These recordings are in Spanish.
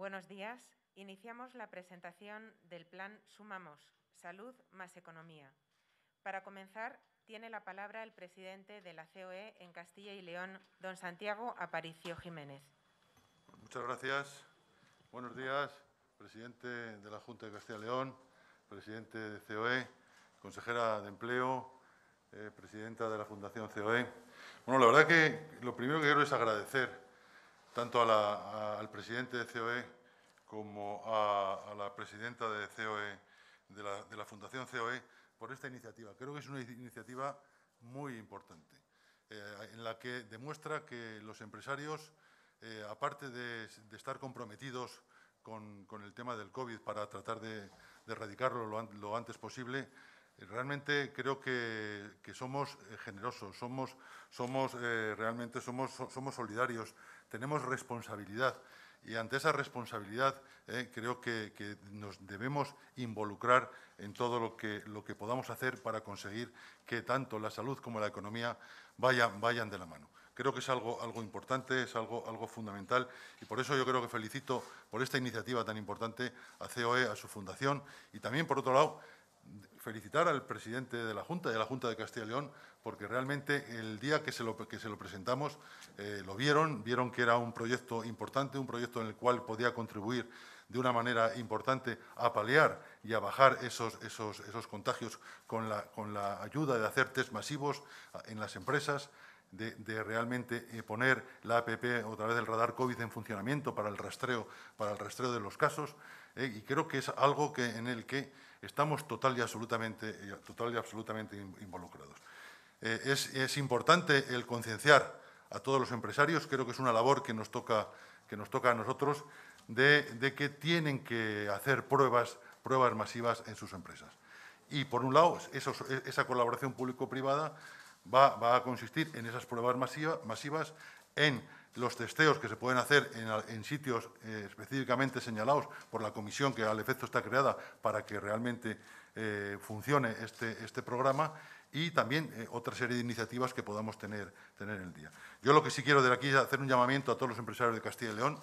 Buenos días. Iniciamos la presentación del Plan Sumamos, Salud más Economía. Para comenzar, tiene la palabra el presidente de la COE en Castilla y León, don Santiago Aparicio Jiménez. Muchas gracias. Buenos días, presidente de la Junta de Castilla y León, presidente de COE, consejera de Empleo, eh, presidenta de la Fundación COE. Bueno, la verdad que lo primero que quiero es agradecer tanto al presidente de COE como a, la presidenta de COE, de la, Fundación COE, por esta iniciativa. Creo que es una iniciativa muy importante, eh, en la que demuestra que los empresarios, eh, aparte de, estar comprometidos con, el tema del COVID para tratar de, erradicarlo lo, antes posible, eh, realmente creo que, somos generosos, somos, realmente somos solidarios, tenemos responsabilidad y ante esa responsabilidad eh, creo que, nos debemos involucrar en todo lo que, lo que podamos hacer para conseguir que tanto la salud como la economía vayan, vayan de la mano. Creo que es algo, algo importante, es algo, algo fundamental y por eso yo creo que felicito por esta iniciativa tan importante a COE, a su fundación y también, por otro lado, felicitar al presidente de la Junta y a la Junta de Castilla y León, porque realmente el día que se lo, que se lo presentamos eh, lo vieron, vieron que era un proyecto importante, un proyecto en el cual podía contribuir de una manera importante a paliar y a bajar esos, esos, esos contagios con la, con la ayuda de hacer test masivos en las empresas, de, realmente eh, poner la APP otra vez del radar COVID en funcionamiento para el rastreo, para el rastreo de los casos. Eh, y creo que es algo que, en el que estamos total y absolutamente, total y absolutamente involucrados. Eh, es, importante el concienciar a todos los empresarios, creo que es una labor que nos toca, que nos toca a nosotros, de, que tienen que hacer pruebas, pruebas masivas en sus empresas. Y por un lado, esa colaboración público-privada va, a consistir en esas pruebas masivas, en los testeos que se pueden hacer en, sitios eh, específicamente señalados por la comisión que al efecto está creada para que realmente eh, funcione este, este, programa y también eh, otra serie de iniciativas que podamos tener, tener en el día. Yo lo que sí quiero de aquí es hacer un llamamiento a todos los empresarios de Castilla y León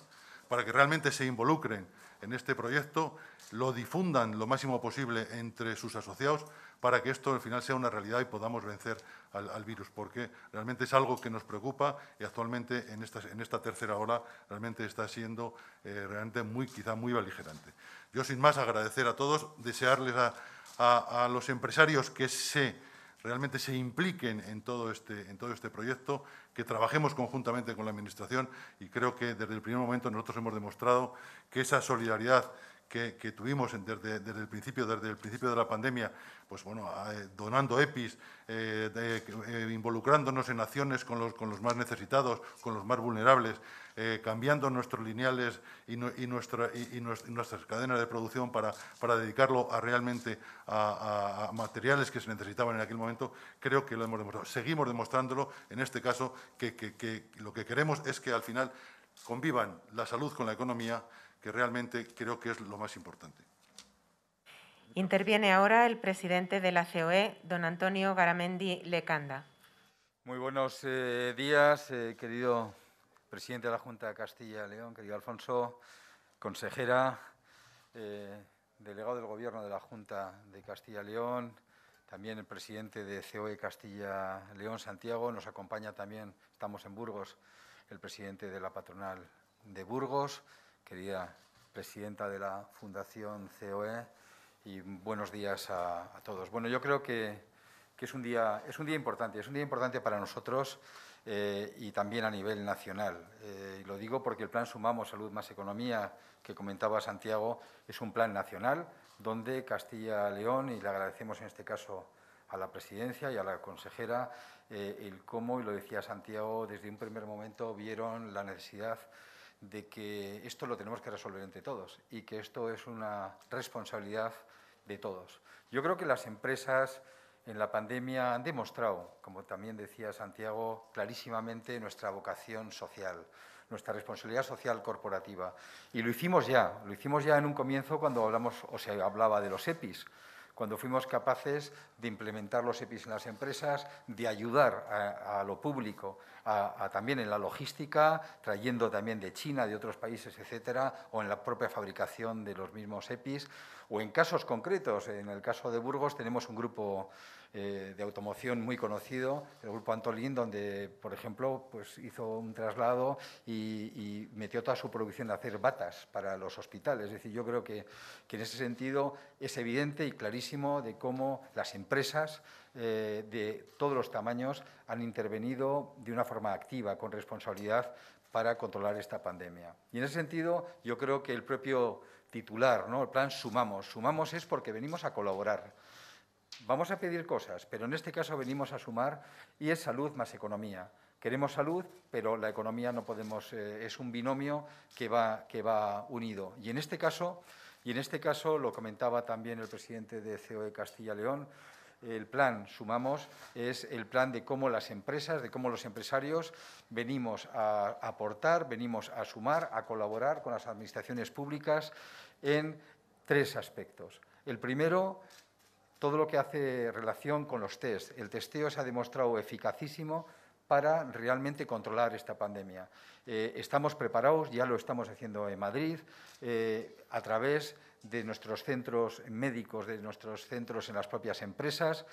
para que realmente se involucren en este proyecto, lo difundan lo máximo posible entre sus asociados para que esto al final sea una realidad y podamos vencer al, virus, porque realmente es algo que nos preocupa y actualmente en esta, tercera ola realmente está siendo eh, realmente muy, quizá muy beligerante. Yo sin más agradecer a todos, desearles a, a, los empresarios que se realmente se impliquen en todo, este, en todo este proyecto, que trabajemos conjuntamente con la Administración y creo que desde el primer momento nosotros hemos demostrado que esa solidaridad que, tuvimos desde, el principio, desde el principio de la pandemia, pues bueno, eh, donando EPIs, eh, eh, involucrándonos en acciones con los, con los, más necesitados, con los más vulnerables, cambiando nuestros lineales y, nuestra, y, nuestras cadenas de producción para, para dedicarlo a realmente a, materiales que se necesitaban en aquel momento, creo que lo hemos demostrado. Seguimos demostrándolo, en este caso, que, que lo que queremos es que al final convivan la salud con la economía, que realmente creo que es lo más importante. Interviene ahora el presidente de la COE, don Antonio Garamendi Lecanda. Muy buenos eh, días, eh, querido presidente de la Junta de Castilla y León, querido Alfonso, consejera, eh, delegado del Gobierno de la Junta de Castilla y León, también el presidente de COE Castilla León, Santiago, nos acompaña también, estamos en Burgos, el presidente de la patronal de Burgos, querida presidenta de la Fundación COE, y buenos días a, todos. Bueno, yo creo que, es, un día, es un día importante, es un día importante para nosotros eh, y también a nivel nacional. Eh, lo digo porque el plan Sumamos Salud más Economía, que comentaba Santiago, es un plan nacional donde Castilla-León, y le agradecemos en este caso a la presidencia y a la consejera, eh, el cómo, y lo decía Santiago, desde un primer momento vieron la necesidad de que esto lo tenemos que resolver entre todos y que esto es una responsabilidad de todos. Yo creo que las empresas en la pandemia han demostrado, como también decía Santiago, clarísimamente nuestra vocación social, nuestra responsabilidad social corporativa. Y lo hicimos ya, lo hicimos ya en un comienzo cuando hablamos o se hablaba de los EPIs, cuando fuimos capaces de implementar los EPIs en las empresas, de ayudar a, lo público, también en la logística, trayendo también de China, de otros países, etcétera, o en la propia fabricación de los mismos EPIs, o en casos concretos, en el caso de Burgos tenemos un grupo eh, de automoción muy conocido, el Grupo Antolín, donde, por ejemplo, pues hizo un traslado y, metió toda su producción a hacer batas para los hospitales. Es decir, yo creo que, en ese sentido es evidente y clarísimo de cómo las empresas eh, de todos los tamaños han intervenido de una forma activa, con responsabilidad, para controlar esta pandemia. Y en ese sentido, yo creo que el propio titular, ¿no? el plan Sumamos. Sumamos es porque venimos a colaborar Vamos a pedir cosas, pero en este caso venimos a sumar y es salud más economía. Queremos salud, pero la economía no podemos, eh, es un binomio que va, que va unido. Y en este caso, y en este caso lo comentaba también el presidente de COE Castilla León, el plan Sumamos es el plan de cómo las empresas, de cómo los empresarios venimos a aportar, venimos a sumar, a colaborar con las administraciones públicas en tres aspectos. El primero, todo lo que hace relación con los test. El testeo se ha demostrado eficacísimo para realmente controlar esta pandemia. Eh, estamos preparados, ya lo estamos haciendo en Madrid, eh, a través de nuestros centros médicos, de nuestros centros en las propias empresas,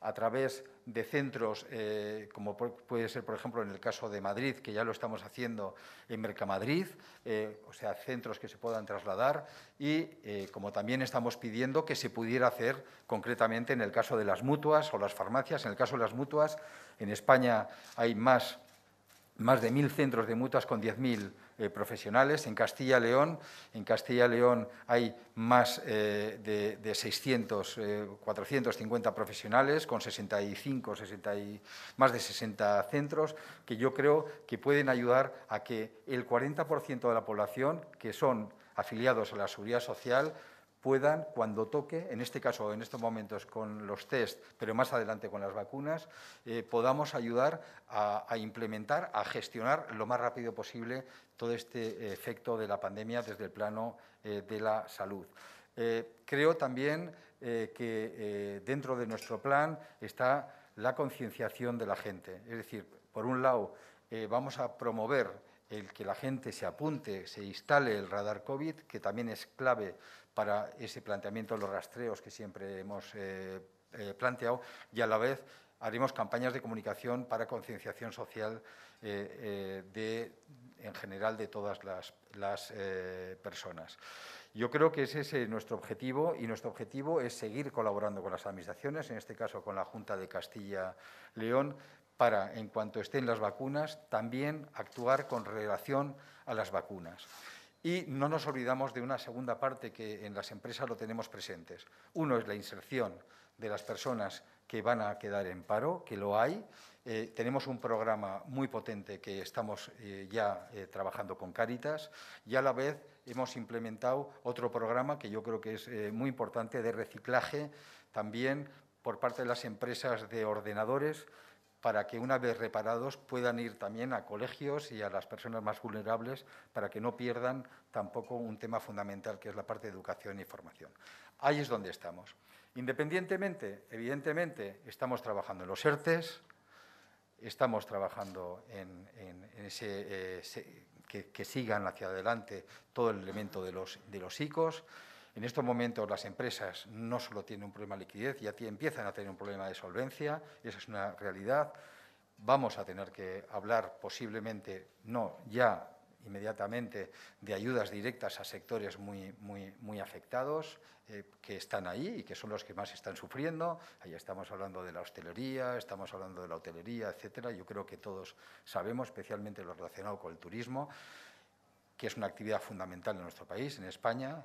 a través de centros, eh, como puede ser, por ejemplo, en el caso de Madrid, que ya lo estamos haciendo en Mercamadrid, eh, o sea, centros que se puedan trasladar, y eh, como también estamos pidiendo que se pudiera hacer concretamente en el caso de las mutuas o las farmacias. En el caso de las mutuas, en España hay más, más de mil centros de mutuas con 10.000 eh, profesionales. En Castilla-León, en Castilla-León hay más eh, de, 600, 450 eh, profesionales con 65, 60 y, más de 60 centros que yo creo que pueden ayudar a que el 40% de la población que son afiliados a la seguridad social puedan, cuando toque, en este caso, en estos momentos con los test, pero más adelante con las vacunas, eh, podamos ayudar a, implementar, a gestionar lo más rápido posible todo este efecto de la pandemia desde el plano eh, de la salud. Eh, creo también que dentro de nuestro plan está la concienciación de la gente. Es decir, por un lado, vamos a promover el que la gente se apunte, se instale el radar COVID, que también es clave para ese planteamiento de los rastreos que siempre hemos eh, eh, planteado y a la vez haremos campañas de comunicación para concienciación social eh, de, en general de todas las, las personas. Yo creo que ese es nuestro objetivo y nuestro objetivo es seguir colaborando con las administraciones, en este caso con la Junta de Castilla-León, para, en cuanto estén las vacunas, también actuar con relación a las vacunas. Y no nos olvidamos de una segunda parte que en las empresas lo tenemos presentes. Uno es la inserción de las personas que van a quedar en paro, que lo hay. Eh, tenemos un programa muy potente que estamos eh, ya eh, trabajando con Cáritas y a la vez hemos implementado otro programa que yo creo que es muy importante de reciclaje también por parte de las empresas de ordenadores para que una vez reparados puedan ir también a colegios y a las personas más vulnerables para que no pierdan tampoco un tema fundamental que es la parte de educación y formación. Ahí es donde estamos. Independientemente, evidentemente, estamos trabajando en los ERTES, estamos trabajando en, ese, eh, que, sigan hacia adelante todo el elemento de los, de los ICOs, en estos momentos las empresas no solo tienen un problema de liquidez, ya empiezan a tener un problema de solvencia, esa es una realidad. Vamos a tener que hablar posiblemente, no ya inmediatamente, de ayudas directas a sectores muy, muy, muy afectados, eh, que están ahí y que son los que más están sufriendo. Ahí estamos hablando de la hostelería, estamos hablando de la hotelería, etcétera. Yo creo que todos sabemos, especialmente lo relacionado con el turismo, que es una actividad fundamental en nuestro país, en España,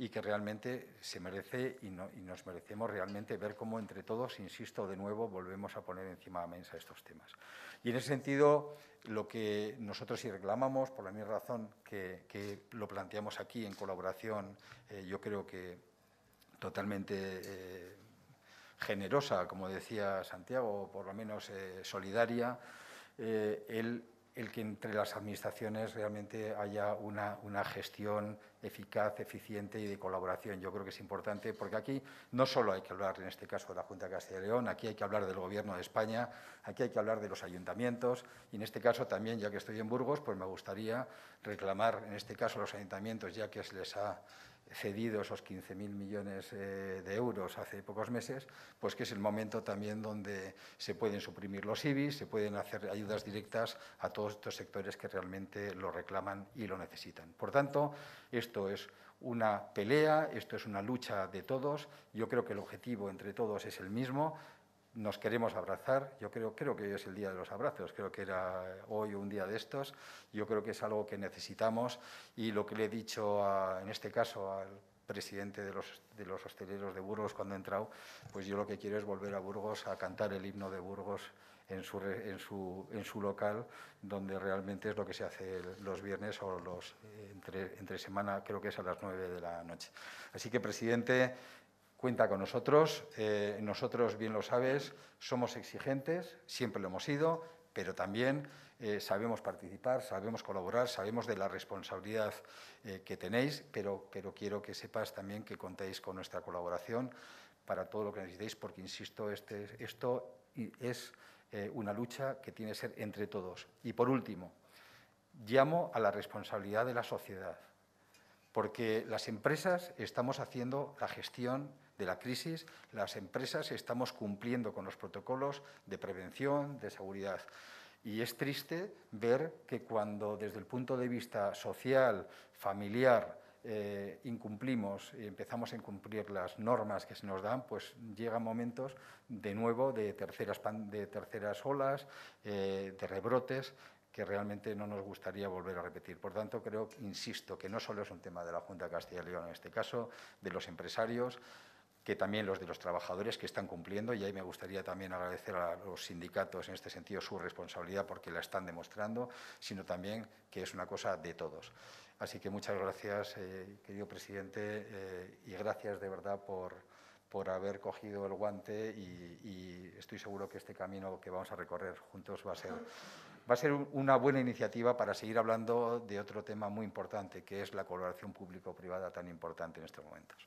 y que realmente se merece y, nos merecemos realmente ver cómo entre todos, insisto de nuevo, volvemos a poner encima de la mesa estos temas. Y en ese sentido, lo que nosotros sí reclamamos, por la misma razón que, lo planteamos aquí en colaboración, eh, yo creo que totalmente eh, generosa, como decía Santiago, por lo menos eh, solidaria, el el que entre las administraciones realmente haya una, una, gestión eficaz, eficiente y de colaboración. Yo creo que es importante porque aquí no solo hay que hablar, en este caso, de la Junta de Castilla y León, aquí hay que hablar del Gobierno de España, aquí hay que hablar de los ayuntamientos y, en este caso, también, ya que estoy en Burgos, pues me gustaría reclamar, en este caso, a los ayuntamientos, ya que se les ha cedido esos 15.000 millones eh, de euros hace pocos meses, pues que es el momento también donde se pueden suprimir los IBIs, se pueden hacer ayudas directas a todos estos sectores que realmente lo reclaman y lo necesitan. Por tanto, esto es una pelea, esto es una lucha de todos. Yo creo que el objetivo entre todos es el mismo, nos queremos abrazar. Yo creo, creo que hoy es el día de los abrazos, creo que era hoy un día de estos. Yo creo que es algo que necesitamos y lo que le he dicho, en este caso, al presidente de los, de los hosteleros de Burgos cuando he entrado, pues yo lo que quiero es volver a Burgos a cantar el himno de Burgos en su, en su, en su local, donde realmente es lo que se hace los viernes o los entre, entre semana, creo que es a las nueve de la noche. Así que, presidente, cuenta con nosotros. Eh, nosotros, bien lo sabes, somos exigentes, siempre lo hemos sido, pero también eh, sabemos participar, sabemos colaborar, sabemos de la responsabilidad eh, que tenéis, pero, pero quiero que sepas también que contéis con nuestra colaboración para todo lo que necesitéis, porque, insisto, este, esto es una lucha que tiene que ser entre todos. Y, por último, llamo a la responsabilidad de la sociedad, porque las empresas estamos haciendo la gestión de la crisis, las empresas estamos cumpliendo con los protocolos de prevención, de seguridad. Y es triste ver que cuando desde el punto de vista social, familiar, eh, incumplimos y empezamos a incumplir las normas que se nos dan, pues llegan momentos de nuevo de terceras, de terceras olas, eh, de rebrotes que realmente no nos gustaría volver a repetir. Por tanto, creo, insisto, que no solo es un tema de la Junta de Castilla y León en este caso, de los empresarios, que también los de los trabajadores que están cumpliendo, y ahí me gustaría también agradecer a los sindicatos en este sentido su responsabilidad porque la están demostrando, sino también que es una cosa de todos. Así que muchas gracias, eh, querido presidente, eh, y gracias de verdad por, por haber cogido el guante y, y, estoy seguro que este camino que vamos a recorrer juntos va a ser, va a ser una buena iniciativa para seguir hablando de otro tema muy importante, que es la colaboración público-privada tan importante en estos momentos.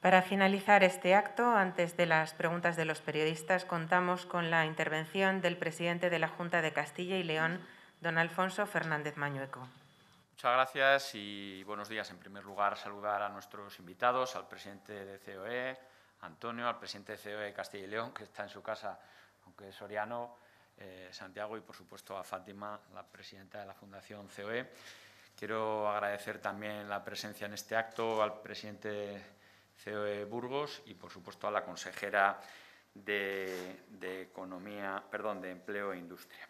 Para finalizar este acto, antes de las preguntas de los periodistas, contamos con la intervención del presidente de la Junta de Castilla y León, don Alfonso Fernández Mañueco. Muchas gracias y buenos días. En primer lugar, saludar a nuestros invitados, al presidente de COE, Antonio, al presidente de COE Castilla y León, que está en su casa, aunque es soriano, eh, Santiago, y por supuesto a Fátima, la presidenta de la Fundación COE. Quiero agradecer también la presencia en este acto al presidente COE Burgos y, por supuesto, a la consejera de, Economía, perdón, de Empleo e Industria.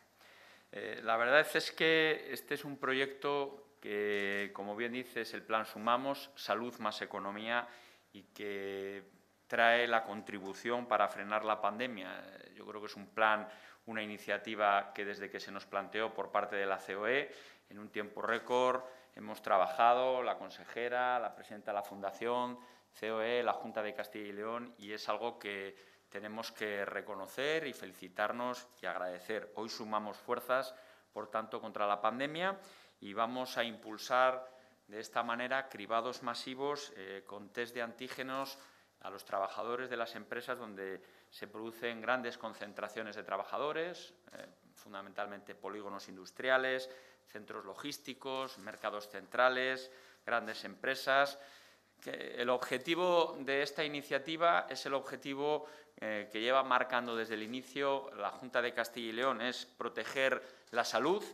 Eh, la verdad es que este es un proyecto que, como bien dice, es el plan Sumamos, Salud más Economía y que trae la contribución para frenar la pandemia. Yo creo que es un plan, una iniciativa que desde que se nos planteó por parte de la COE, en un tiempo récord, hemos trabajado, la consejera, la presidenta de la Fundación, COE, la Junta de Castilla y León, y es algo que tenemos que reconocer y felicitarnos y agradecer. Hoy sumamos fuerzas, por tanto, contra la pandemia y vamos a impulsar de esta manera cribados masivos eh, con test de antígenos a los trabajadores de las empresas donde se producen grandes concentraciones de trabajadores, eh, fundamentalmente polígonos industriales, centros logísticos, mercados centrales, grandes empresas el objetivo de esta iniciativa es el objetivo eh, que lleva marcando desde el inicio la Junta de Castilla y León, es proteger la salud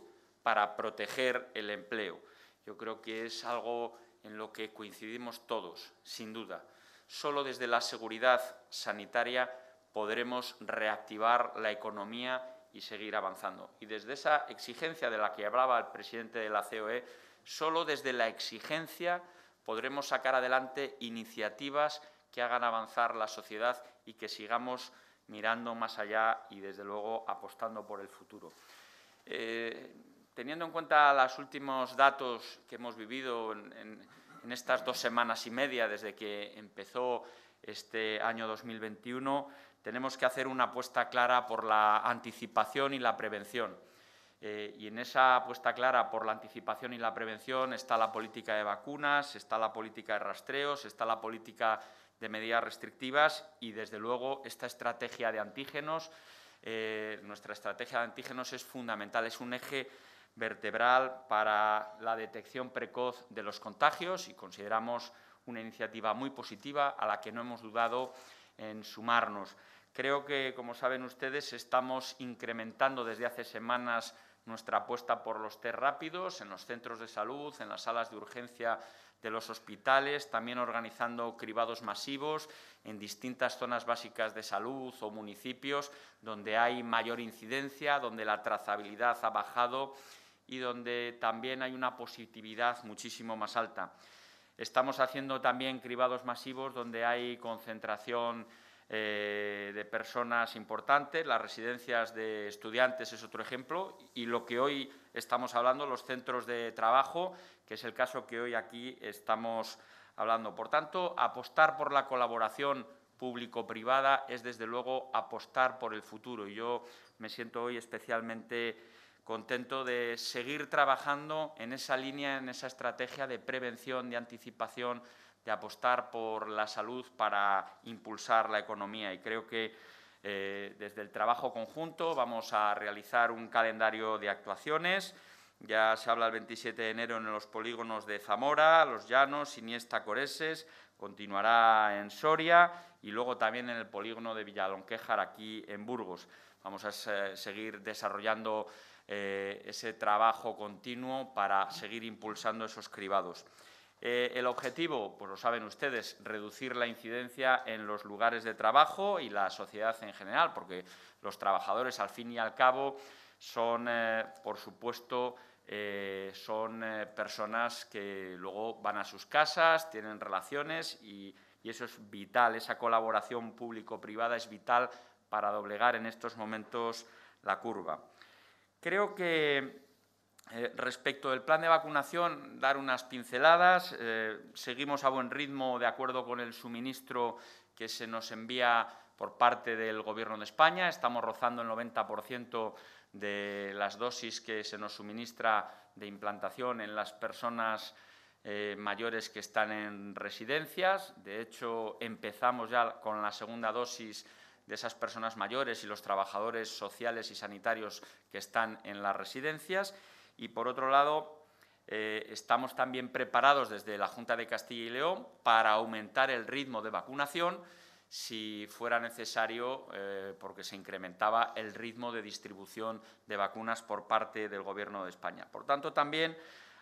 para proteger el empleo. Yo creo que es algo en lo que coincidimos todos, sin duda. Solo desde la seguridad sanitaria podremos reactivar la economía y seguir avanzando. Y desde esa exigencia de la que hablaba el presidente de la COE, solo desde la exigencia podremos sacar adelante iniciativas que hagan avanzar la sociedad y que sigamos mirando más allá y, desde luego, apostando por el futuro. Eh, teniendo en cuenta los últimos datos que hemos vivido en, estas dos semanas y media desde que empezó este año 2021, tenemos que hacer una apuesta clara por la anticipación y la prevención. Eh, y en esa apuesta clara por la anticipación y la prevención está la política de vacunas, está la política de rastreos, está la política de medidas restrictivas y, desde luego, esta estrategia de antígenos. Eh, nuestra estrategia de antígenos es fundamental, es un eje vertebral para la detección precoz de los contagios y consideramos una iniciativa muy positiva a la que no hemos dudado en sumarnos. Creo que, como saben ustedes, estamos incrementando desde hace semanas nuestra apuesta por los test rápidos en los centros de salud, en las salas de urgencia de los hospitales, también organizando cribados masivos en distintas zonas básicas de salud o municipios donde hay mayor incidencia, donde la trazabilidad ha bajado y donde también hay una positividad muchísimo más alta. Estamos haciendo también cribados masivos donde hay concentración eh, de personas importantes, las residencias de estudiantes es otro ejemplo, y lo que hoy estamos hablando, los centros de trabajo, que es el caso que hoy aquí estamos hablando. Por tanto, apostar por la colaboración público-privada es, desde luego, apostar por el futuro. Y yo me siento hoy especialmente contento de seguir trabajando en esa línea, en esa estrategia de prevención, de anticipación, de apostar por la salud para impulsar la economía. Y creo que eh, desde el trabajo conjunto vamos a realizar un calendario de actuaciones. Ya se habla el 27 de enero en los polígonos de Zamora, Los Llanos, Iniesta, Coreses, continuará en Soria y luego también en el polígono de Villalonquejar, aquí en Burgos. Vamos a seguir desarrollando eh, ese trabajo continuo para seguir impulsando esos cribados. Eh, el objetivo, pues lo saben ustedes, reducir la incidencia en los lugares de trabajo y la sociedad en general, porque los trabajadores, al fin y al cabo, son, eh, por supuesto, eh, son personas que luego van a sus casas, tienen relaciones y, y eso es vital, esa colaboración público-privada es vital para doblegar en estos momentos la curva. Creo que eh, respecto del plan de vacunación, dar unas pinceladas. Eh, seguimos a buen ritmo de acuerdo con el suministro que se nos envía por parte del Gobierno de España. Estamos rozando el 90% de las dosis que se nos suministra de implantación en las personas eh, mayores que están en residencias. De hecho, empezamos ya con la segunda dosis de esas personas mayores y los trabajadores sociales y sanitarios que están en las residencias. Y, por otro lado, eh, estamos también preparados desde la Junta de Castilla y León para aumentar el ritmo de vacunación si fuera necesario, eh, porque se incrementaba el ritmo de distribución de vacunas por parte del Gobierno de España. Por tanto, también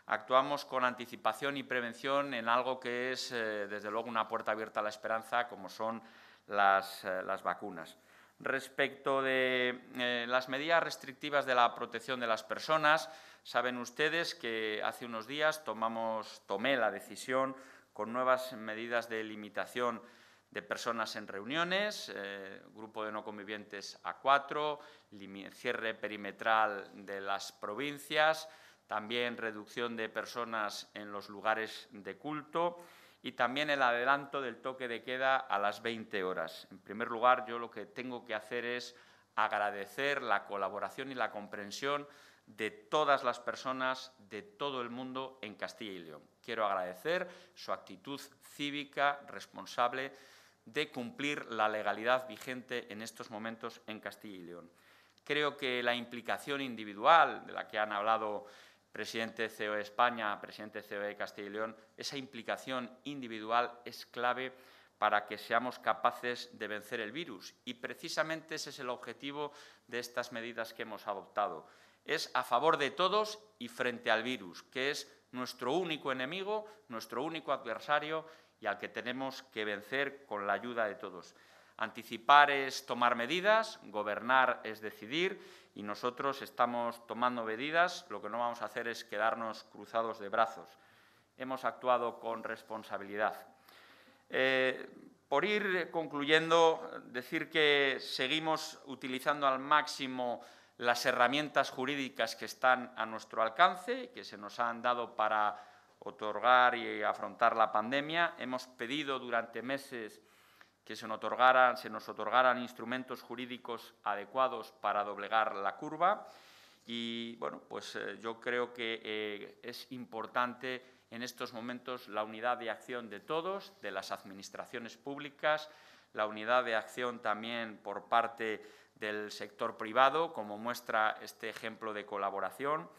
actuamos con anticipación y prevención en algo que es, eh, desde luego, una puerta abierta a la esperanza, como son las vacunas. Respecto de las medidas restrictivas de la protección de las personas, Saben ustedes que hace unos días tomé la decisión con nuevas medidas de limitación de personas en reuniones, eh, grupo de no convivientes a cuatro, cierre perimetral de las provincias, también reducción de personas en los lugares de culto y también el adelanto del toque de queda a las 20 horas. En primer lugar, yo lo que tengo que hacer es agradecer la colaboración y la comprensión de todas las personas de todo el mundo en Castilla y León. Quiero agradecer su actitud cívica responsable de cumplir la legalidad vigente en estos momentos en Castilla y León. Creo que la implicación individual de la que han hablado presidente de COE España, presidente de COE Castilla y León, esa implicación individual es clave para que seamos capaces de vencer el virus. Y precisamente ese es el objetivo de estas medidas que hemos adoptado es a favor de todos y frente al virus, que es nuestro único enemigo, nuestro único adversario y al que tenemos que vencer con la ayuda de todos. Anticipar es tomar medidas, gobernar es decidir y nosotros estamos tomando medidas, lo que no vamos a hacer es quedarnos cruzados de brazos. Hemos actuado con responsabilidad. Eh, por ir concluyendo, decir que seguimos utilizando al máximo las herramientas jurídicas que están a nuestro alcance, que se nos han dado para otorgar y afrontar la pandemia. Hemos pedido durante meses que se nos otorgaran, instrumentos jurídicos adecuados para doblegar la curva Y bueno, pues eh, yo creo que eh, es importante en estos momentos la unidad de acción de todos, de las administraciones públicas, la unidad de acción también por parte del sector privado, como muestra este ejemplo de colaboración,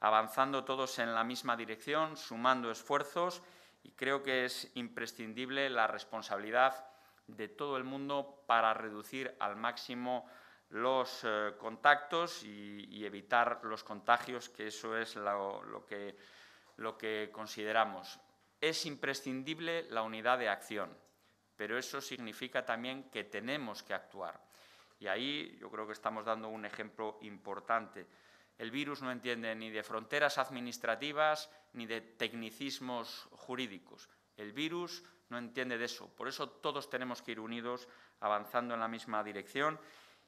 avanzando todos en la misma dirección, sumando esfuerzos y creo que es imprescindible la responsabilidad de todo el mundo para reducir al máximo los eh, contactos y, evitar los contagios, que eso es lo, que, lo que consideramos. Es imprescindible la unidad de acción, pero eso significa también que tenemos que actuar. Y ahí yo creo que estamos dando un ejemplo importante. El virus no entiende ni de fronteras administrativas ni de tecnicismos jurídicos. El virus no entiende de eso. Por eso todos tenemos que ir unidos, avanzando en la misma dirección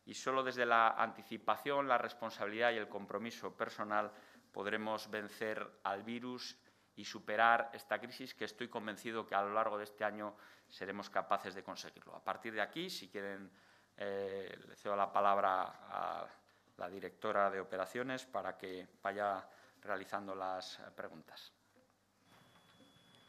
y solo desde la anticipación, la responsabilidad y el compromiso personal podremos vencer al virus y superar esta crisis que estoy convencido que a lo largo de este año seremos capaces de conseguirlo. A partir de aquí, si quieren, eh, le cedo la palabra a la directora de operaciones para que vaya realizando las preguntas.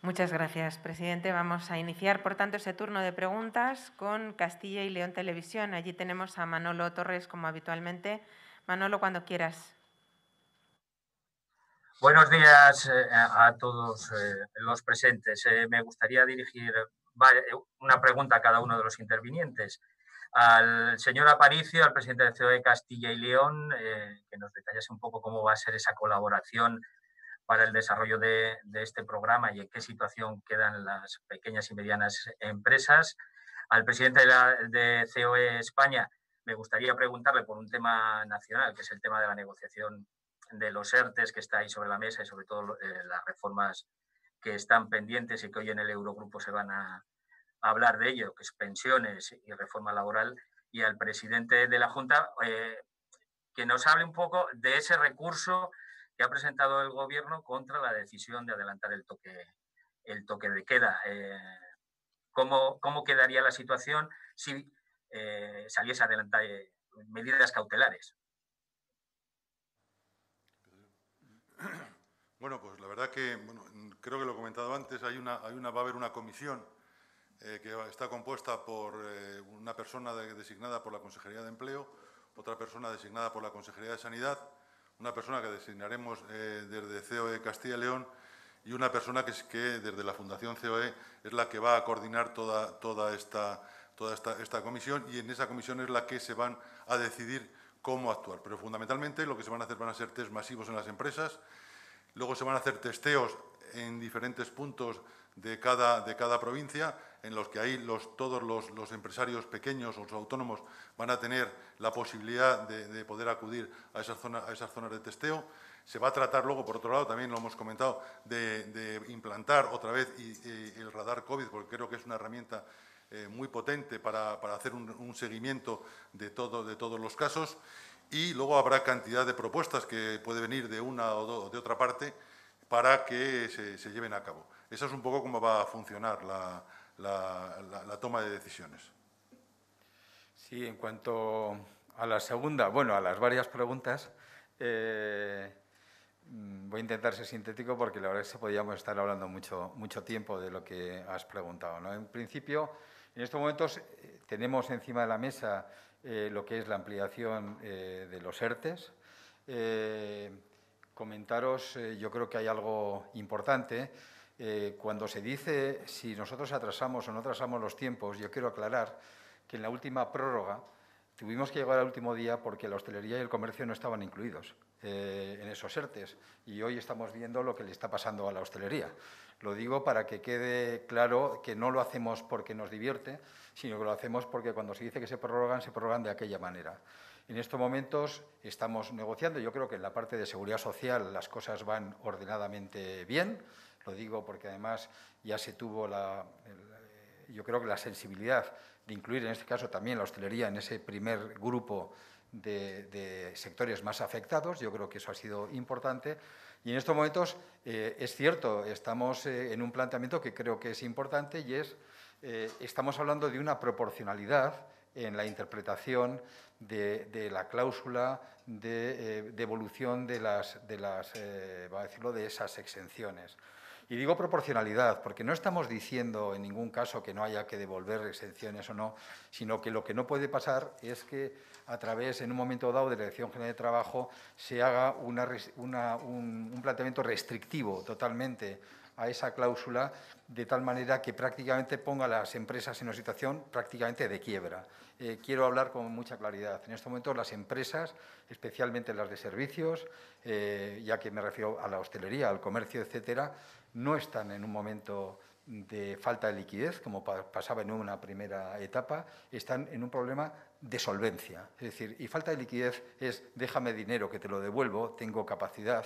Muchas gracias, presidente. Vamos a iniciar, por tanto, ese turno de preguntas con Castilla y León Televisión. Allí tenemos a Manolo Torres, como habitualmente. Manolo, cuando quieras. Buenos días eh, a todos eh, los presentes. Eh, me gustaría dirigir una pregunta a cada uno de los intervinientes. Al señor Aparicio, al presidente de COE Castilla y León, que nos detallase un poco cómo va a ser esa colaboración para el desarrollo de, este programa y en qué situación quedan las pequeñas y medianas empresas. Al presidente de, COE España me gustaría preguntarle por un tema nacional, que es el tema de la negociación de los ERTES que está ahí sobre la mesa y sobre todo eh, las reformas que están pendientes y que hoy en el Eurogrupo se van a, hablar de ello, que es pensiones y reforma laboral, y al presidente de la Junta eh, que nos hable un poco de ese recurso que ha presentado el Gobierno contra la decisión de adelantar el toque, el toque de queda. Eh, ¿cómo, quedaría la situación si saliese a adelantar eh, medidas cautelares? Bueno, pues la verdad que creo que lo he comentado antes, hay una, hay una, va a haber una comisión que está compuesta por una persona designada por la Consejería de Empleo, otra persona designada por la Consejería de Sanidad, una persona que designaremos eh, desde COE Castilla y León y una persona que, que desde la Fundación COE es la que va a coordinar toda, toda, esta, toda esta, esta, comisión y en esa comisión es la que se van a decidir cómo actuar. Pero fundamentalmente lo que se van a hacer van a ser test masivos en las empresas, luego se van a hacer testeos en diferentes puntos de cada, de cada provincia, en los que ahí todos los, empresarios pequeños o los autónomos van a tener la posibilidad de, poder acudir a esas, zonas, a esas zonas de testeo. Se va a tratar luego, por otro lado, también lo hemos comentado, de, implantar otra vez el radar COVID, porque creo que es una herramienta eh, muy potente para, hacer un, seguimiento de, todo, de todos los casos. Y luego habrá cantidad de propuestas que puede venir de una o de otra parte para que se lleven a cabo. Eso es un poco cómo va a funcionar la, toma de decisiones. Sí, en cuanto a la segunda, bueno, a las varias preguntas, eh, mm, voy a intentar ser sintético porque la verdad es que podríamos estar hablando mucho, mucho tiempo de lo que has preguntado. ¿no? En principio, en estos momentos eh, tenemos encima de la mesa eh, lo que es la ampliación de los ERTES. comentaros, yo creo que hay algo importante eh, cuando se dice si nosotros atrasamos o no atrasamos los tiempos, yo quiero aclarar que en la última prórroga tuvimos que llegar al último día porque la hostelería y el comercio no estaban incluidos eh, en esos ERTES y hoy estamos viendo lo que le está pasando a la hostelería. Lo digo para que quede claro que no lo hacemos porque nos divierte, sino que lo hacemos porque cuando se dice que se prorrogan, se prorrogan de aquella manera. En estos momentos estamos negociando, yo creo que en la parte de seguridad social las cosas van ordenadamente bien, lo digo porque además ya se tuvo la, yo creo que la sensibilidad de incluir en este caso también la hostelería en ese primer grupo de, sectores más afectados. Yo creo que eso ha sido importante. Y en estos momentos eh, es cierto, estamos eh, en un planteamiento que creo que es importante y es, eh, estamos hablando de una proporcionalidad en la interpretación de, la cláusula de eh, devolución de, las, de, las, eh, a decirlo, de esas exenciones. Y digo proporcionalidad, porque no estamos diciendo en ningún caso que no haya que devolver exenciones o no, sino que lo que no puede pasar es que a través, en un momento dado, de la Dirección General de Trabajo se haga un, planteamiento restrictivo totalmente a esa cláusula, de tal manera que prácticamente ponga a las empresas en una situación prácticamente de quiebra. Eh, quiero hablar con mucha claridad. En este momento las empresas, especialmente las de servicios, eh, ya que me refiero a la hostelería, al comercio, etcétera, no están en un momento de falta de liquidez, como pasaba en una primera etapa, están en un problema de solvencia. Es decir, y falta de liquidez es déjame dinero que te lo devuelvo, tengo capacidad,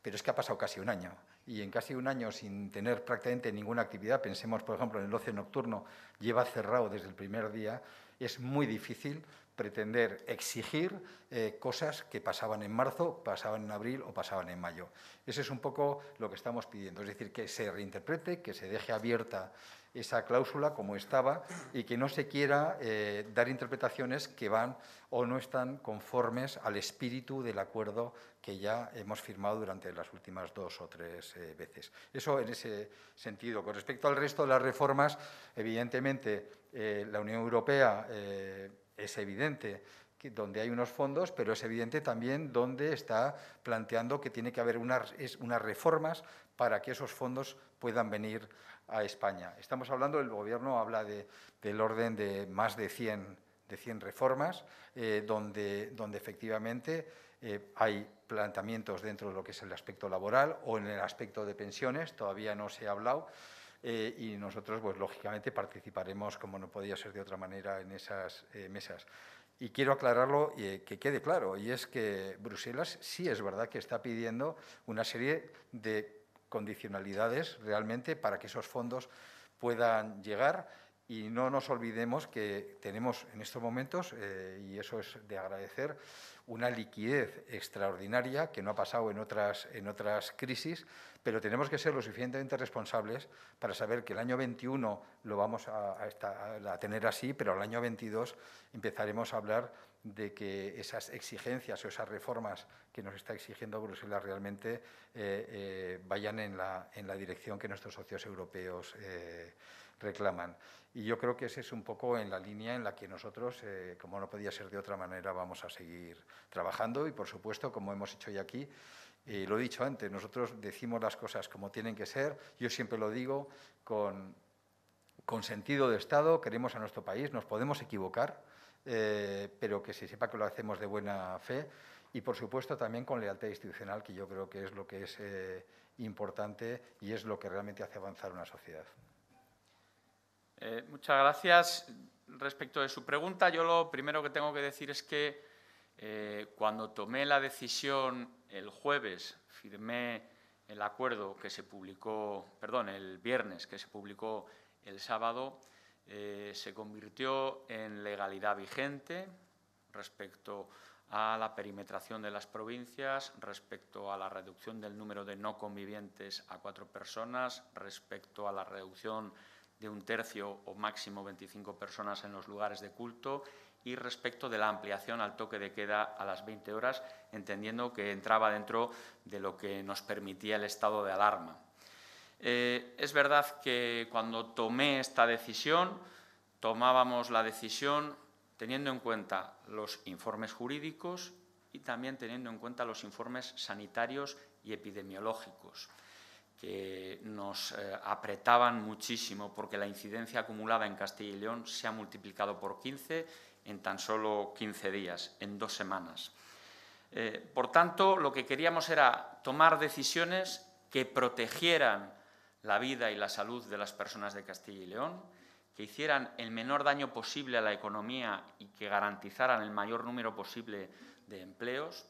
pero es que ha pasado casi un año. Y en casi un año sin tener prácticamente ninguna actividad, pensemos por ejemplo en el ocio nocturno, lleva cerrado desde el primer día, es muy difícil pretender exigir eh, cosas que pasaban en marzo, pasaban en abril o pasaban en mayo. Eso es un poco lo que estamos pidiendo, es decir, que se reinterprete, que se deje abierta esa cláusula como estaba y que no se quiera eh, dar interpretaciones que van o no están conformes al espíritu del acuerdo que ya hemos firmado durante las últimas dos o tres eh, veces. Eso en ese sentido. Con respecto al resto de las reformas, evidentemente la Unión Europea es evidente que donde hay unos fondos, pero es evidente también donde está planteando que tiene que haber unas, reformas para que esos fondos puedan venir a España. Estamos hablando, el Gobierno habla de, del orden de más de 100, de 100 reformas, eh, donde, donde efectivamente eh, hay planteamientos dentro de lo que es el aspecto laboral o en el aspecto de pensiones, todavía no se ha hablado, eh, y nosotros, pues lógicamente, participaremos, como no podía ser de otra manera, en esas eh, mesas. Y quiero aclararlo y eh, que quede claro, y es que Bruselas sí es verdad que está pidiendo una serie de condicionalidades realmente para que esos fondos puedan llegar y no nos olvidemos que tenemos en estos momentos, y eso es de agradecer, una liquidez extraordinaria que no ha pasado en otras, en otras crisis, pero tenemos que ser lo suficientemente responsables para saber que el año 21 lo vamos a, tener así, pero al año 22 empezaremos a hablar de que esas exigencias o esas reformas que nos está exigiendo Bruselas realmente eh, eh, vayan en la, en la, dirección que nuestros socios europeos eh, reclaman. Y yo creo que ese es un poco en la línea en la que nosotros, eh, como no podía ser de otra manera, vamos a seguir trabajando y, por supuesto, como hemos hecho hoy aquí, eh, lo he dicho antes, nosotros decimos las cosas como tienen que ser, yo siempre lo digo con, sentido de Estado, queremos a nuestro país, nos podemos equivocar, eh, pero que se sepa que lo hacemos de buena fe y, por supuesto, también con lealtad institucional, que yo creo que es lo que es importante y es lo que realmente hace avanzar una sociedad. Eh, muchas gracias. Respecto de su pregunta, yo lo primero que tengo que decir es que eh, cuando tomé la decisión el jueves, firmé el acuerdo que se publicó, perdón, el viernes, que se publicó el sábado, eh, se convirtió en legalidad vigente respecto a la perimetración de las provincias, respecto a la reducción del número de no convivientes a cuatro personas, respecto a la reducción de un tercio o máximo 25 personas en los lugares de culto y respecto de la ampliación al toque de queda a las 20 horas, entendiendo que entraba dentro de lo que nos permitía el estado de alarma. Eh, es verdad que cuando tomé esta decisión, tomábamos la decisión teniendo en cuenta los informes jurídicos y también teniendo en cuenta los informes sanitarios y epidemiológicos que nos eh, apretaban muchísimo porque la incidencia acumulada en Castilla y León se ha multiplicado por 15 en tan solo 15 días, en dos semanas. Eh, por tanto, lo que queríamos era tomar decisiones que protegieran la vida y la salud de las personas de Castilla y León, que hicieran el menor daño posible a la economía y que garantizaran el mayor número posible de empleos.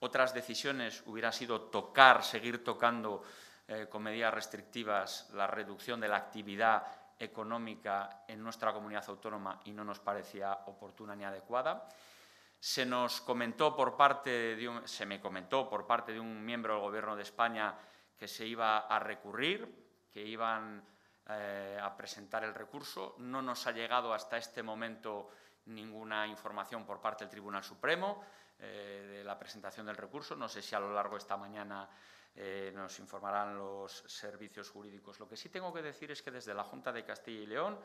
Otras decisiones hubieran sido tocar, seguir tocando eh, con medidas restrictivas la reducción de la actividad económica en nuestra comunidad autónoma y no nos parecía oportuna ni adecuada. Se nos comentó por parte de un, se me comentó por parte de un miembro del Gobierno de España que se iba a recurrir, que iban eh, a presentar el recurso. No nos ha llegado hasta este momento ninguna información por parte del Tribunal Supremo de la presentación del recurso. No sé si a lo largo de esta mañana nos informarán los servicios jurídicos. Lo que sí tengo que decir es que desde la Junta de Castilla y León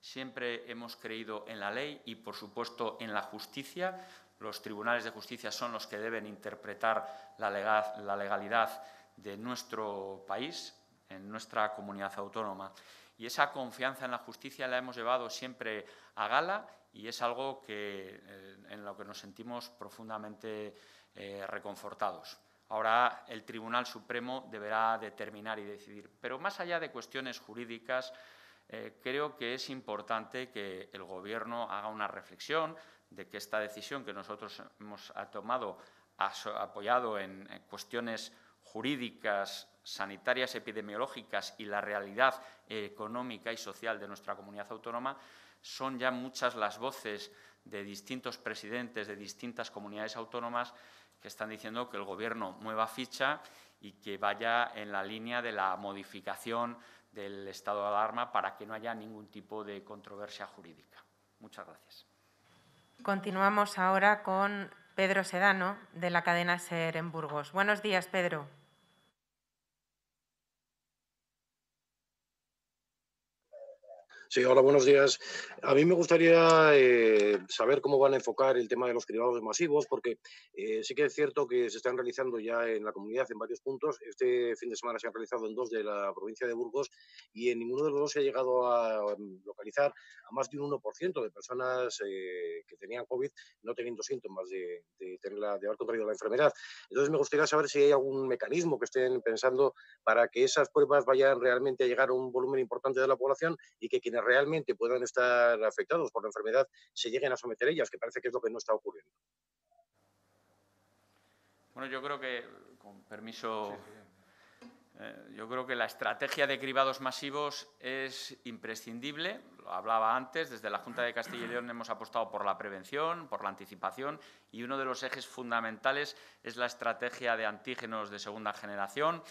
siempre hemos creído en la ley y, por supuesto, en la justicia. Los tribunales de justicia son los que deben interpretar la, legalidad de nuestro país, en nuestra comunidad autónoma. Y esa confianza en la justicia la hemos llevado siempre a gala y es algo eh, en lo que nos sentimos profundamente eh, reconfortados. Ahora el Tribunal Supremo deberá determinar y decidir. Pero más allá de cuestiones jurídicas, eh, creo que es importante que el Gobierno haga una reflexión de que esta decisión que nosotros hemos tomado, apoyado en, cuestiones jurídicas, sanitarias, epidemiológicas y la realidad económica y social de nuestra comunidad autónoma, son ya muchas las voces de distintos presidentes de distintas comunidades autónomas están diciendo que el Gobierno mueva ficha y que vaya en la línea de la modificación del estado de alarma para que no haya ningún tipo de controversia jurídica. Muchas gracias. Continuamos ahora con Pedro Sedano, de la cadena SER en Burgos. Buenos días, Pedro. Sí, hola, buenos días. A mí me gustaría eh, saber cómo van a enfocar el tema de los cribados masivos, porque eh, sí que es cierto que se están realizando ya en la comunidad en varios puntos. Este fin de semana se han realizado en dos de la provincia de Burgos y en ninguno de los dos se ha llegado a um, localizar a más de un 1% de personas eh, que tenían COVID no teniendo síntomas de, de, de haber contraído la enfermedad. Entonces me gustaría saber si hay algún mecanismo que estén pensando para que esas pruebas vayan realmente a llegar a un volumen importante de la población y que quienes realmente puedan estar afectados por la enfermedad se lleguen a someter ellas, que parece que es lo que no está ocurriendo. Bueno, yo creo que, con permiso, eh, yo creo que la estrategia de cribados masivos es imprescindible. Lo hablaba antes, desde la Junta de Castilla y León hemos apostado por la prevención, por la anticipación y uno de los ejes fundamentales es la estrategia de antígenos de segunda generación.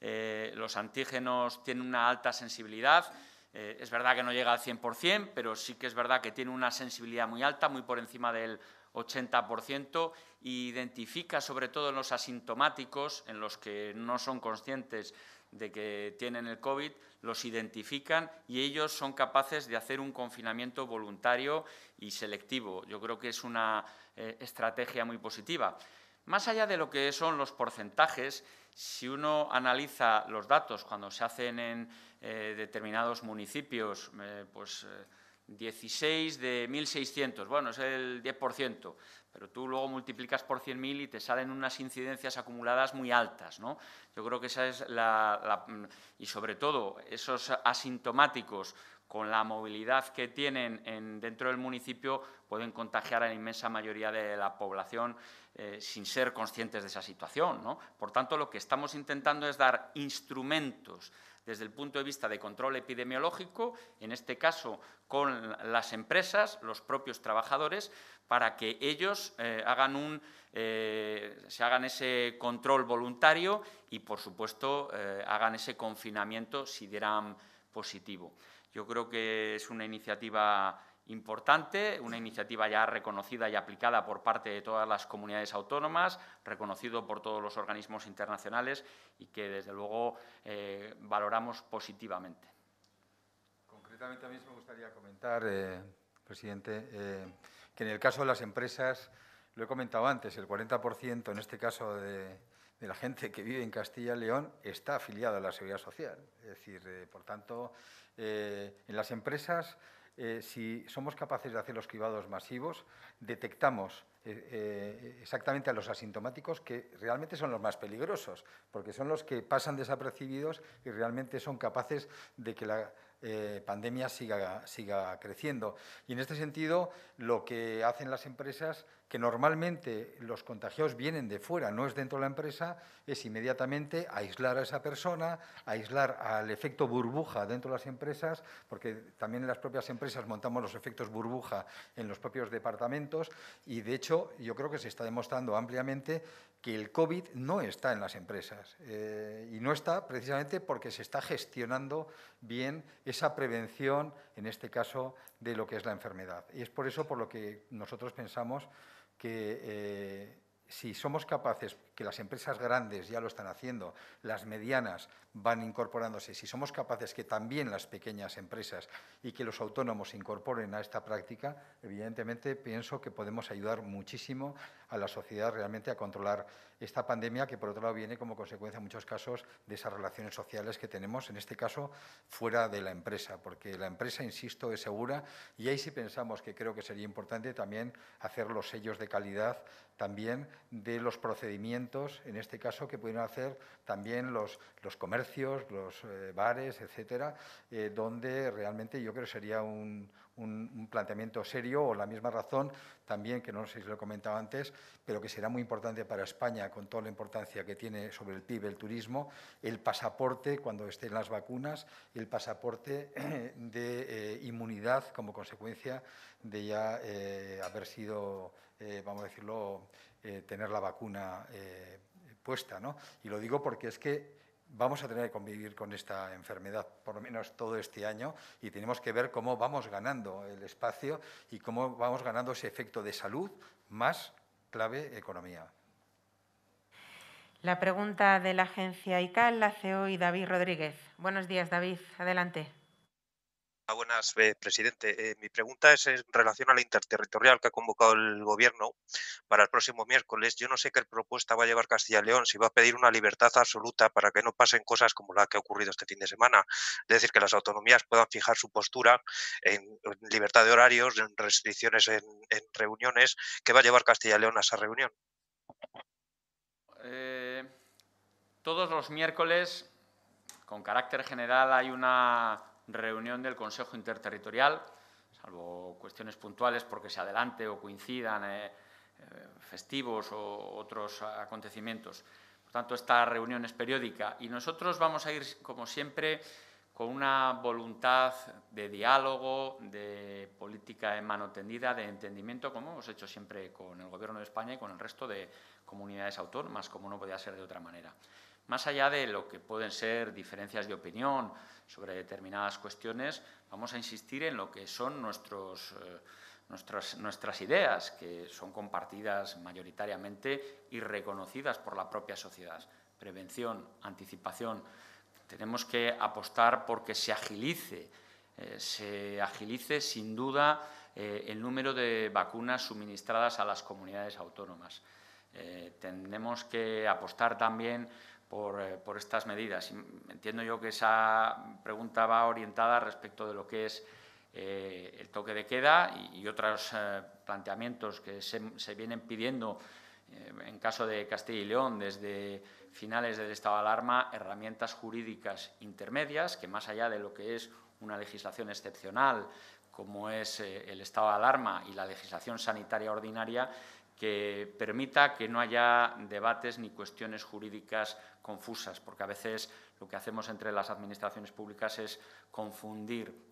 Eh, los antígenos tienen una alta sensibilidad, eh, es verdad que no llega al 100%, pero sí que es verdad que tiene una sensibilidad muy alta, muy por encima del 80%, e identifica sobre todo en los asintomáticos, en los que no son conscientes de que tienen el COVID, los identifican y ellos son capaces de hacer un confinamiento voluntario y selectivo. Yo creo que es una eh, estrategia muy positiva. Más allá de lo que son los porcentajes, si uno analiza los datos cuando se hacen en eh, determinados municipios, eh, pues 16 eh, de 1.600, bueno, es el 10%, pero tú luego multiplicas por 100.000 y te salen unas incidencias acumuladas muy altas, ¿no? Yo creo que esa es la, y sobre todo esos asintomáticos con la movilidad que tienen en, dentro del municipio pueden contagiar a la inmensa mayoría de la población sin ser conscientes de esa situación. ¿no? Por tanto, lo que estamos intentando es dar instrumentos desde el punto de vista de control epidemiológico, en este caso con las empresas, los propios trabajadores, para que ellos eh, hagan un, eh, se hagan ese control voluntario y, por supuesto, eh, hagan ese confinamiento si dieran positivo. Yo creo que es una iniciativa importante, una iniciativa ya reconocida y aplicada por parte de todas las comunidades autónomas, reconocido por todos los organismos internacionales y que desde luego eh, valoramos positivamente. Concretamente a mí me gustaría comentar, eh, presidente, eh, que en el caso de las empresas, lo he comentado antes, el 40% en este caso de, de la gente que vive en Castilla y León está afiliada a la seguridad social. Es decir, por tanto, en las empresas eh, si somos capaces de hacer los cribados masivos, detectamos eh, eh, exactamente a los asintomáticos que realmente son los más peligrosos, porque son los que pasan desapercibidos y realmente son capaces de que la pandemia siga, siga creciendo. Y en este sentido, lo que hacen las empresas que normalmente los contagiados vienen de fuera, no es dentro de la empresa, es inmediatamente aislar a esa persona, aislar al efecto burbuja dentro de las empresas, porque también en las propias empresas montamos los efectos burbuja en los propios departamentos y, de hecho, yo creo que se está demostrando ampliamente que el COVID no está en las empresas eh, y no está precisamente porque se está gestionando bien esa prevención, en este caso, de lo que es la enfermedad. Y es por eso por lo que nosotros pensamos que eh, si somos capaces, que las empresas grandes ya lo están haciendo, las medianas van incorporándose, si somos capaces que también las pequeñas empresas y que los autónomos se incorporen a esta práctica, evidentemente pienso que podemos ayudar muchísimo a la sociedad realmente a controlar esta pandemia que por otro lado viene como consecuencia en muchos casos de esas relaciones sociales que tenemos, en este caso fuera de la empresa, porque la empresa, insisto, es segura y ahí sí pensamos que creo que sería importante también hacer los sellos de calidad también de los procedimientos, en este caso, que pueden hacer también los, comercios, los eh, bares, etcétera, eh, donde realmente yo creo que sería un, planteamiento serio o la misma razón también, que no sé si lo he comentado antes, pero que será muy importante para España con toda la importancia que tiene sobre el PIB el turismo, el pasaporte cuando estén las vacunas, el pasaporte de eh, inmunidad como consecuencia de ya haber sido, eh, vamos a decirlo, tener la vacuna puesta. ¿no? Y lo digo porque es que vamos a tener que convivir con esta enfermedad por lo menos todo este año y tenemos que ver cómo vamos ganando el espacio y cómo vamos ganando ese efecto de salud más clave economía. La pregunta de la agencia ICAL la hace hoy David Rodríguez. Buenos días, David. Adelante. Buenas, eh, presidente. Eh, mi pregunta es en relación a la interterritorial que ha convocado el Gobierno para el próximo miércoles. Yo no sé qué propuesta va a llevar Castilla y León, si va a pedir una libertad absoluta para que no pasen cosas como la que ha ocurrido este fin de semana. Es decir, que las autonomías puedan fijar su postura en, libertad de horarios, en restricciones en, reuniones. ¿Qué va a llevar Castilla y León a esa reunión? Eh, todos los miércoles, con carácter general, hay una reunión del Consejo Interterritorial, salvo cuestiones puntuales porque se adelante o coincidan eh, eh, festivos o otros acontecimientos. Por tanto, esta reunión es periódica y nosotros vamos a ir, como siempre, con una voluntad de diálogo, de política en mano tendida, de entendimiento, como hemos hecho siempre con el Gobierno de España y con el resto de comunidades autónomas, como no podía ser de otra manera. Más allá de lo que pueden ser diferencias de opinión sobre determinadas cuestiones, vamos a insistir en lo que son nuestros, eh, nuestras, nuestras ideas, que son compartidas mayoritariamente y reconocidas por la propia sociedad. Prevención, anticipación. Tenemos que apostar porque se agilice, eh, se agilice sin duda eh, el número de vacunas suministradas a las comunidades autónomas. tenemos que apostar también eh, por, estas medidas. entiendo yo que esa pregunta va orientada respecto de lo que es eh, el toque de queda y, otros eh, planteamientos que se, vienen pidiendo en caso de Castilla y León desde finales del estado de alarma, herramientas jurídicas intermedias que más allá de lo que es una legislación excepcional como es el estado de alarma y la legislación sanitaria ordinaria, que permita que no haya debates ni cuestiones jurídicas confusas, porque a veces lo que hacemos entre las administraciones públicas es confundir.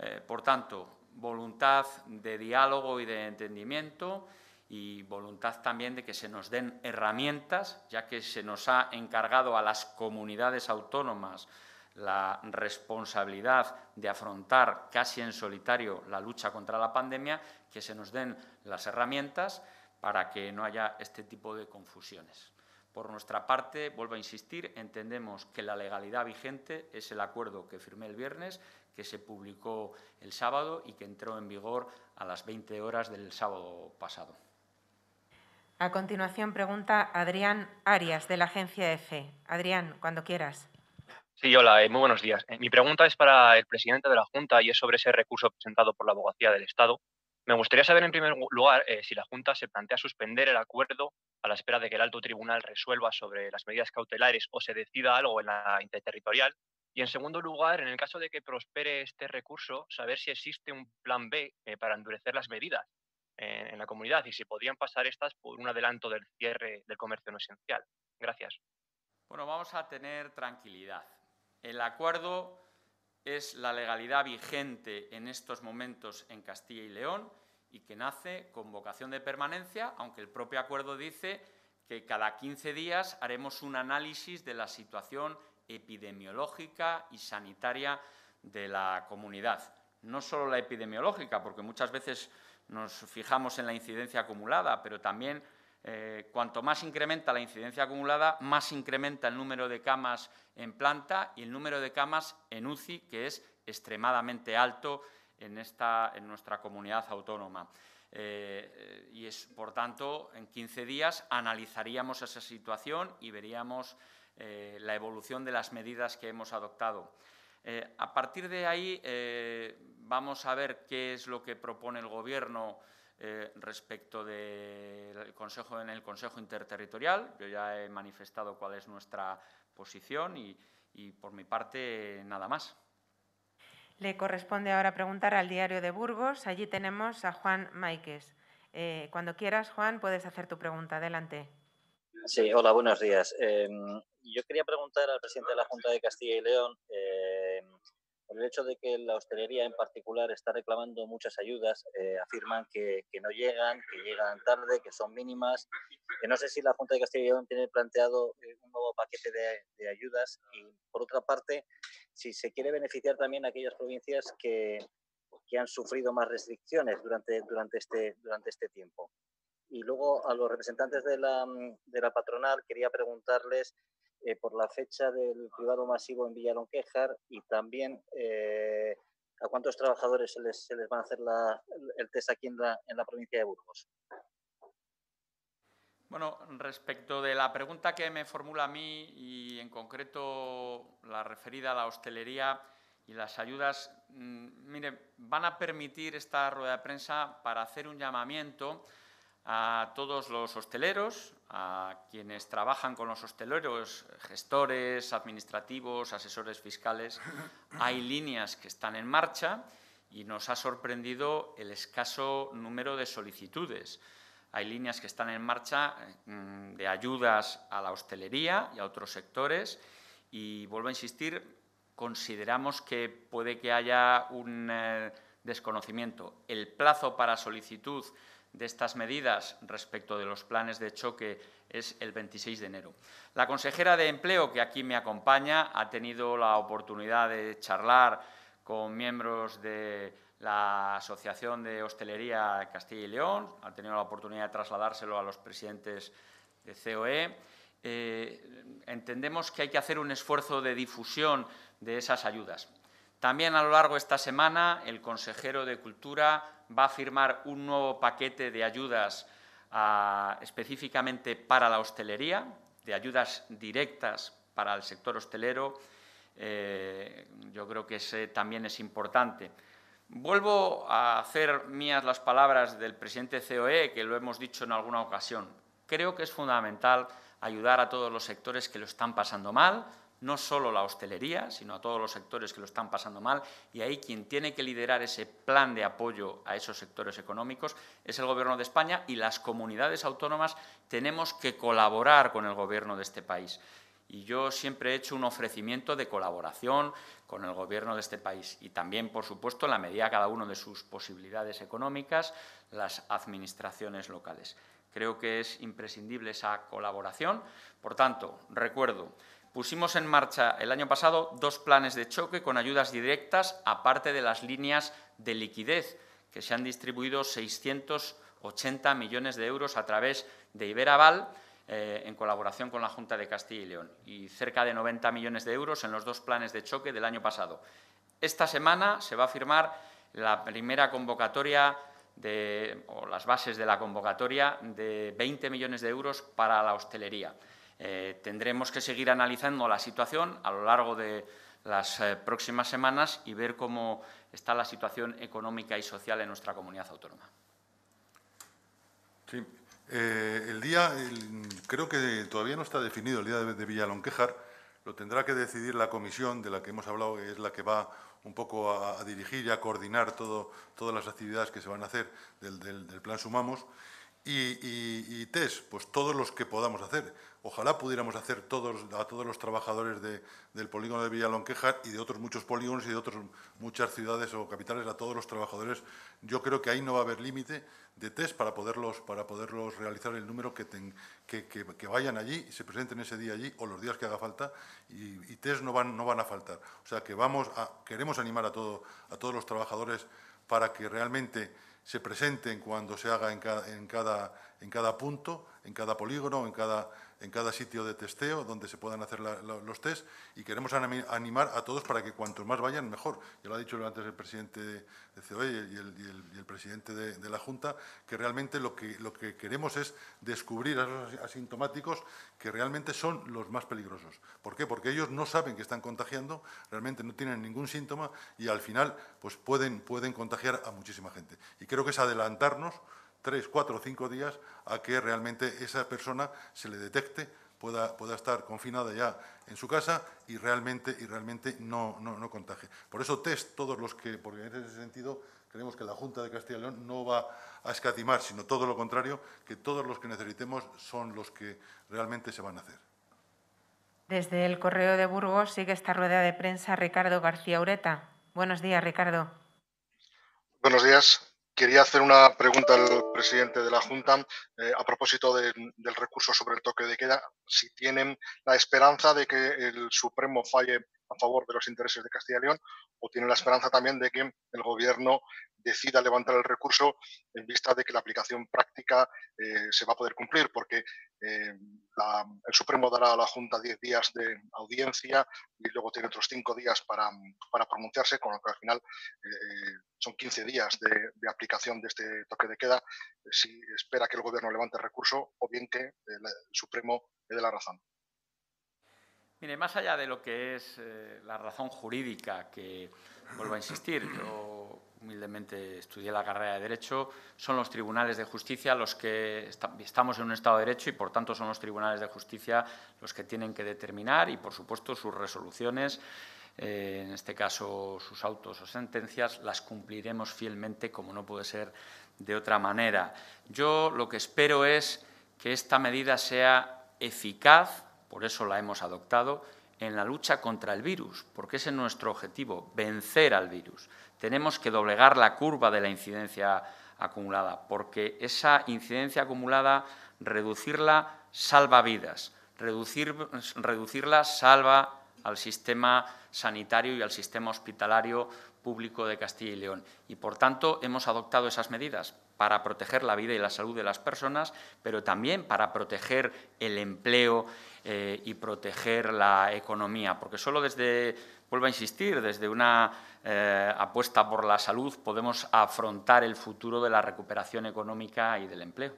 Eh, por tanto, voluntad de diálogo y de entendimiento y voluntad también de que se nos den herramientas, ya que se nos ha encargado a las comunidades autónomas la responsabilidad de afrontar casi en solitario la lucha contra la pandemia, que se nos den las herramientas para que no haya este tipo de confusiones. Por nuestra parte, vuelvo a insistir, entendemos que la legalidad vigente es el acuerdo que firmé el viernes, que se publicó el sábado y que entró en vigor a las 20 horas del sábado pasado. A continuación, pregunta Adrián Arias, de la agencia EFE. Adrián, cuando quieras. Sí, hola, eh, muy buenos días. Eh, mi pregunta es para el presidente de la Junta y es sobre ese recurso presentado por la Abogacía del Estado me gustaría saber, en primer lugar, eh, si la Junta se plantea suspender el acuerdo a la espera de que el alto tribunal resuelva sobre las medidas cautelares o se decida algo en la interterritorial. Y, en segundo lugar, en el caso de que prospere este recurso, saber si existe un plan B eh, para endurecer las medidas. en, la comunidad y si podrían pasar estas por un adelanto del cierre del comercio no esencial. Gracias. Bueno, vamos a tener tranquilidad. El acuerdo es la legalidad vigente en estos momentos en Castilla y León y que nace con vocación de permanencia, aunque el propio acuerdo dice que cada 15 días haremos un análisis de la situación epidemiológica y sanitaria de la comunidad. No solo la epidemiológica, porque muchas veces nos fijamos en la incidencia acumulada, pero también eh, cuanto más incrementa la incidencia acumulada, más incrementa el número de camas en planta y el número de camas en UCI, que es extremadamente alto en, esta, en nuestra comunidad autónoma. Eh, y es, por tanto, en 15 días analizaríamos esa situación y veríamos eh, la evolución de las medidas que hemos adoptado. a partir de ahí, vamos a ver qué es lo que propone el Gobierno eh, respecto del Consejo en el Consejo Interterritorial. Yo ya he manifestado cuál es nuestra posición y, por mi parte nada más. Le corresponde ahora preguntar al diario de Burgos. Allí tenemos a Juan Maíquez. Eh, cuando quieras, Juan, puedes hacer tu pregunta. Adelante. Sí, hola, buenos días. Em, yo quería preguntar al presidente de la Junta de Castilla y León em, el hecho de que la hostelería en particular está reclamando muchas ayudas, eh, afirman que, no llegan, que llegan tarde, que son mínimas. Que no sé si la Junta de Castilla y León tiene planteado eh, un nuevo paquete de, ayudas y, por otra parte, si se quiere beneficiar también a aquellas provincias que, que han sufrido más restricciones durante, durante, este, durante este tiempo. Y luego a los representantes de la, de la patronal quería preguntarles eh, por la fecha del privado masivo en Villalonquejar y también eh, a cuántos trabajadores se les, se van a hacer el test aquí en la, en la provincia de Burgos. Bueno, respecto de la pregunta que me formula a mí y en concreto la referida a la hostelería y las ayudas, mm, mire, van a permitir esta rueda de prensa para hacer un llamamiento a todos los hosteleros, a quienes trabajan con los hosteleros, gestores, administrativos, asesores fiscales. Hay líneas que están en marcha y nos ha sorprendido el escaso número de solicitudes. Hay líneas que están en marcha mm, de ayudas a la hostelería y a otros sectores y vuelvo a insistir, consideramos que puede que haya un eh, desconocimiento. El plazo para solicitud de estas medidas respecto de los planes de choque es el 26 de enero. La consejera de Empleo, que aquí me acompaña, ha tenido la oportunidad de charlar con miembros de la Asociación de Hostelería Castilla y León, ha tenido la oportunidad de trasladárselo a los presidentes de COE. Eh, entendemos que hay que hacer un esfuerzo de difusión de esas ayudas. También a lo largo de esta semana el consejero de Cultura va a firmar un nuevo paquete de ayudas ah, específicamente para la hostelería, de ayudas directas para el sector hostelero. Eh, yo creo que ese también es importante. Vuelvo a hacer mías las palabras del presidente COE, que lo hemos dicho en alguna ocasión. Creo que es fundamental ayudar a todos los sectores que lo están pasando mal, no solo la hostelería, sino a todos los sectores que lo están pasando mal, y ahí quien tiene que liderar ese plan de apoyo a esos sectores económicos es el Gobierno de España y las comunidades autónomas tenemos que colaborar con el Gobierno de este país. Y yo siempre he hecho un ofrecimiento de colaboración con el Gobierno de este país y también, por supuesto, en la medida cada uno de sus posibilidades económicas, las administraciones locales. Creo que es imprescindible esa colaboración. Por tanto, recuerdo, Pusimos en marcha el año pasado dos planes de choque con ayudas directas, aparte de las líneas de liquidez, que se han distribuido 680 millones de euros a través de Iberaval, eh, en colaboración con la Junta de Castilla y León, y cerca de 90 millones de euros en los dos planes de choque del año pasado. Esta semana se va a firmar la primera convocatoria o las bases de la convocatoria de 20 millones de euros para la hostelería. Eh, tendremos que seguir analizando la situación a lo largo de las eh, próximas semanas y ver cómo está la situación económica y social en nuestra comunidad autónoma. Sí, eh, el día, creo que todavía no está definido el día de, Villalonquejar. lo tendrá que decidir la comisión de la que hemos hablado, que es la que va un poco a, dirigir y a coordinar todas las actividades que se van a hacer del, Plan Sumamos. Y, test, pues todos los que podamos hacer. Ojalá pudiéramos hacer a todos los trabajadores del polígono de Villalonqueja y de otros muchos polígonos y de otras muchas ciudades o capitales, a todos los trabajadores. Yo creo que ahí no va a haber límite de test para poderlos, para poderlos realizar el número que, vayan allí y se presenten ese día allí o los días que haga falta y, test no van, no van a faltar. O sea que vamos queremos animar a, todo, a todos los trabajadores para que realmente se presenten cuando se haga en cada, en cada, en cada punto, en cada polígono, en cada, en cada sitio de testeo donde se puedan hacer los test y queremos animar a todos para que cuantos más vayan, mejor. Ya lo ha dicho antes el presidente de COE y el, presidente de, la Junta, que realmente lo que, lo que queremos es descubrir a los asintomáticos que realmente son los más peligrosos. ¿Por qué? Porque ellos no saben que están contagiando, realmente no tienen ningún síntoma y al final pues pueden, pueden contagiar a muchísima gente. Y creo que es adelantarnos tres, cuatro o cinco días a que realmente esa persona se le detecte, pueda, pueda estar confinada ya en su casa y realmente, y realmente no, no, no contagie. Por eso test todos los que, porque en ese sentido creemos que la Junta de Castilla y León no va a escatimar, sino todo lo contrario, que todos los que necesitemos son los que realmente se van a hacer. Desde el Correo de Burgos sigue esta rueda de prensa Ricardo García Ureta. Buenos días, Ricardo. Buenos días. Quería hacer una pregunta al presidente de la Junta eh, a propósito del recurso sobre el toque de queda. Si tienen la esperanza de que el Supremo falle a favor de los intereses de Castilla y León o tienen la esperanza también de que el Gobierno decida levantar el recurso en vista de que la aplicación práctica eh, se va a poder cumplir, porque eh, el Supremo dará a la Junta 10 días de audiencia y luego tiene otros 5 días para, pronunciarse, con lo que al final eh, son 15 días de, aplicación de este toque de queda, si espera que el Gobierno levante el recurso o bien que el Supremo le dé la razón. Mire, más allá de lo que es la razón jurídica, que vuelvo a insistir, yo humildemente estudié la carrera de Derecho, son los tribunales de justicia los que estamos en un Estado de Derecho y, por tanto, son los tribunales de justicia los que tienen que determinar y, por supuesto, sus resoluciones, eh, en este caso sus autos o sentencias, las cumpliremos fielmente como no puede ser de otra manera. Yo lo que espero es que esta medida sea eficaz, por eso la hemos adoptado, en la lucha contra el virus, porque ese es nuestro objetivo, vencer al virus tenemos que doblegar la curva de la incidencia acumulada, porque esa incidencia acumulada, reducirla salva vidas, reducirla salva al sistema sanitario y al sistema hospitalario público de Castilla y León. Y, por tanto, hemos adoptado esas medidas para proteger la vida y la salud de las personas, pero también para proteger el empleo eh, y proteger la economía, porque solo desde, vuelvo a insistir, desde una eh, apuesta por la salud, podemos afrontar el futuro de la recuperación económica y del empleo.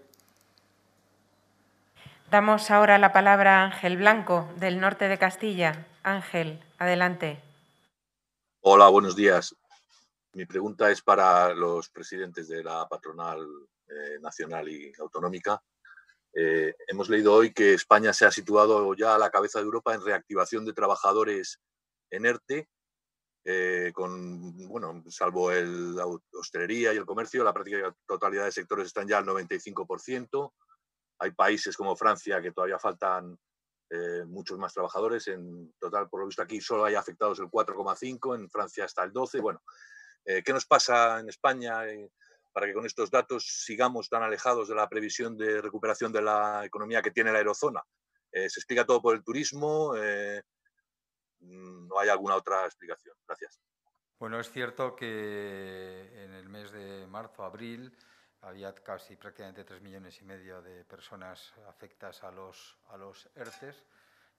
Damos ahora la palabra a Ángel Blanco, del norte de Castilla. Ángel, adelante. Hola, buenos días. Mi pregunta es para los presidentes de la patronal eh, nacional y autonómica. Eh, hemos leído hoy que España se ha situado ya a la cabeza de Europa en reactivación de trabajadores en ERTE eh, con, bueno, salvo el, la hostelería y el comercio, la práctica totalidad de sectores están ya al 95%. Hay países como Francia que todavía faltan eh, muchos más trabajadores. En total, por lo visto aquí solo hay afectados el 4,5%, en Francia hasta el 12%. Bueno, ¿qué nos pasa en España para que con estos datos sigamos tan alejados de la previsión de recuperación de la economía que tiene la aerozona? ¿Se explica todo por el turismo? Mm, no hay alguna otra explicación. Gracias. Bueno, es cierto que en el mes de marzo, abril, había casi prácticamente tres millones y medio de personas afectadas a los, a los ERTES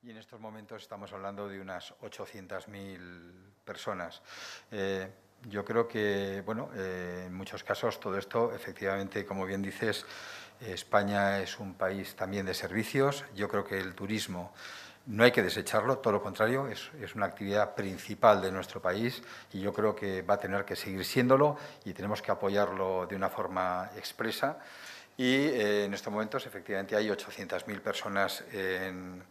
y en estos momentos estamos hablando de unas 800.000 personas. Eh, yo creo que, bueno, eh, en muchos casos todo esto, efectivamente, como bien dices, España es un país también de servicios. Yo creo que el turismo no hay que desecharlo, todo lo contrario, es, una actividad principal de nuestro país y yo creo que va a tener que seguir siéndolo y tenemos que apoyarlo de una forma expresa. Y eh, en estos momentos, efectivamente, hay 800.000 personas en,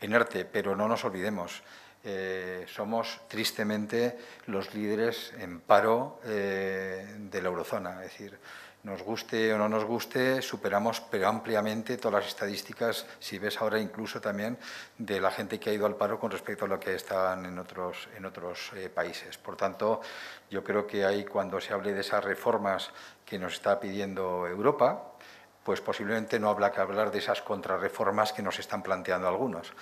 en ERTE, pero no nos olvidemos. Eh, somos tristemente los líderes en paro eh, de la eurozona. Es decir, nos guste o no nos guste, superamos pero ampliamente todas las estadísticas, si ves ahora incluso también de la gente que ha ido al paro con respecto a lo que estaban en otros, en otros eh, países. Por tanto, yo creo que ahí cuando se hable de esas reformas que nos está pidiendo Europa, pues posiblemente no habla que hablar de esas contrarreformas que nos están planteando algunos.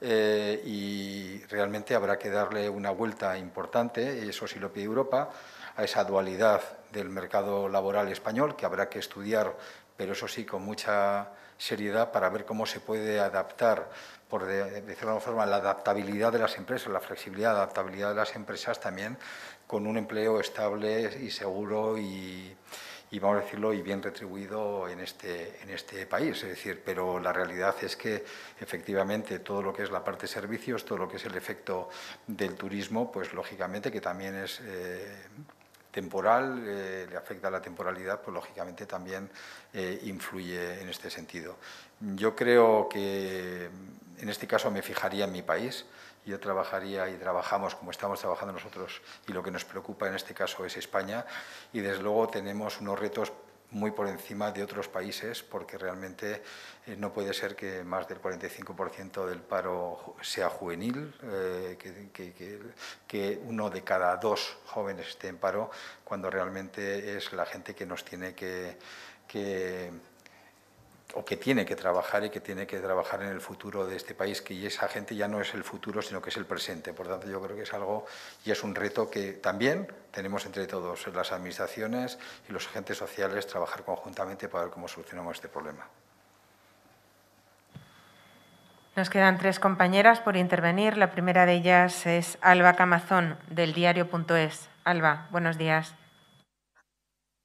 Eh, y realmente habrá que darle una vuelta importante, eso sí lo pide Europa, a esa dualidad del mercado laboral español que habrá que estudiar, pero eso sí con mucha seriedad para ver cómo se puede adaptar, por decirlo de alguna forma, la adaptabilidad de las empresas, la flexibilidad, la adaptabilidad de las empresas también con un empleo estable y seguro y, y vamos a decirlo, y bien retribuido en este, en este país. Es decir, pero la realidad es que efectivamente todo lo que es la parte de servicios, todo lo que es el efecto del turismo, pues lógicamente que también es eh, temporal, eh, le afecta a la temporalidad, pues lógicamente también eh, influye en este sentido. Yo creo que en este caso me fijaría en mi país, yo trabajaría y trabajamos como estamos trabajando nosotros y lo que nos preocupa en este caso es España. Y desde luego tenemos unos retos muy por encima de otros países porque realmente eh, no puede ser que más del 45% del paro sea juvenil, eh, que, uno de cada dos jóvenes esté en paro cuando realmente es la gente que nos tiene que o que tiene que trabajar y que tiene que trabajar en el futuro de este país, que esa gente ya no es el futuro, sino que es el presente. Por tanto, yo creo que es algo y es un reto que también tenemos entre todos, las administraciones y los agentes sociales, trabajar conjuntamente para ver cómo solucionamos este problema. Nos quedan tres compañeras por intervenir. La primera de ellas es Alba Camazón, del diario.es. Alba, buenos días.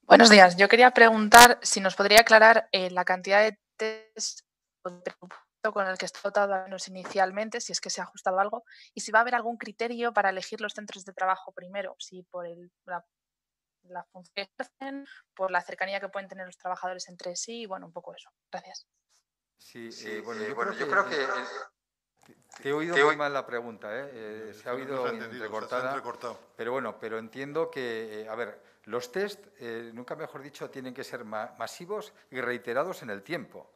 Buenos días. Yo quería preguntar si nos podría aclarar eh, la cantidad de test con el que está dotado menos inicialmente, si es que se ha ajustado algo, y si va a haber algún criterio para elegir los centros de trabajo primero, si por la, función que hacen, por la cercanía que pueden tener los trabajadores entre sí, y bueno, un poco eso. Gracias. Sí, eh, bueno, yo, creo que, te he oído muy mal la pregunta, ¿eh? se ha oído entrecortada, pero bueno, pero entiendo que, a ver, los test, eh, nunca mejor dicho, tienen que ser masivos y reiterados en el tiempo.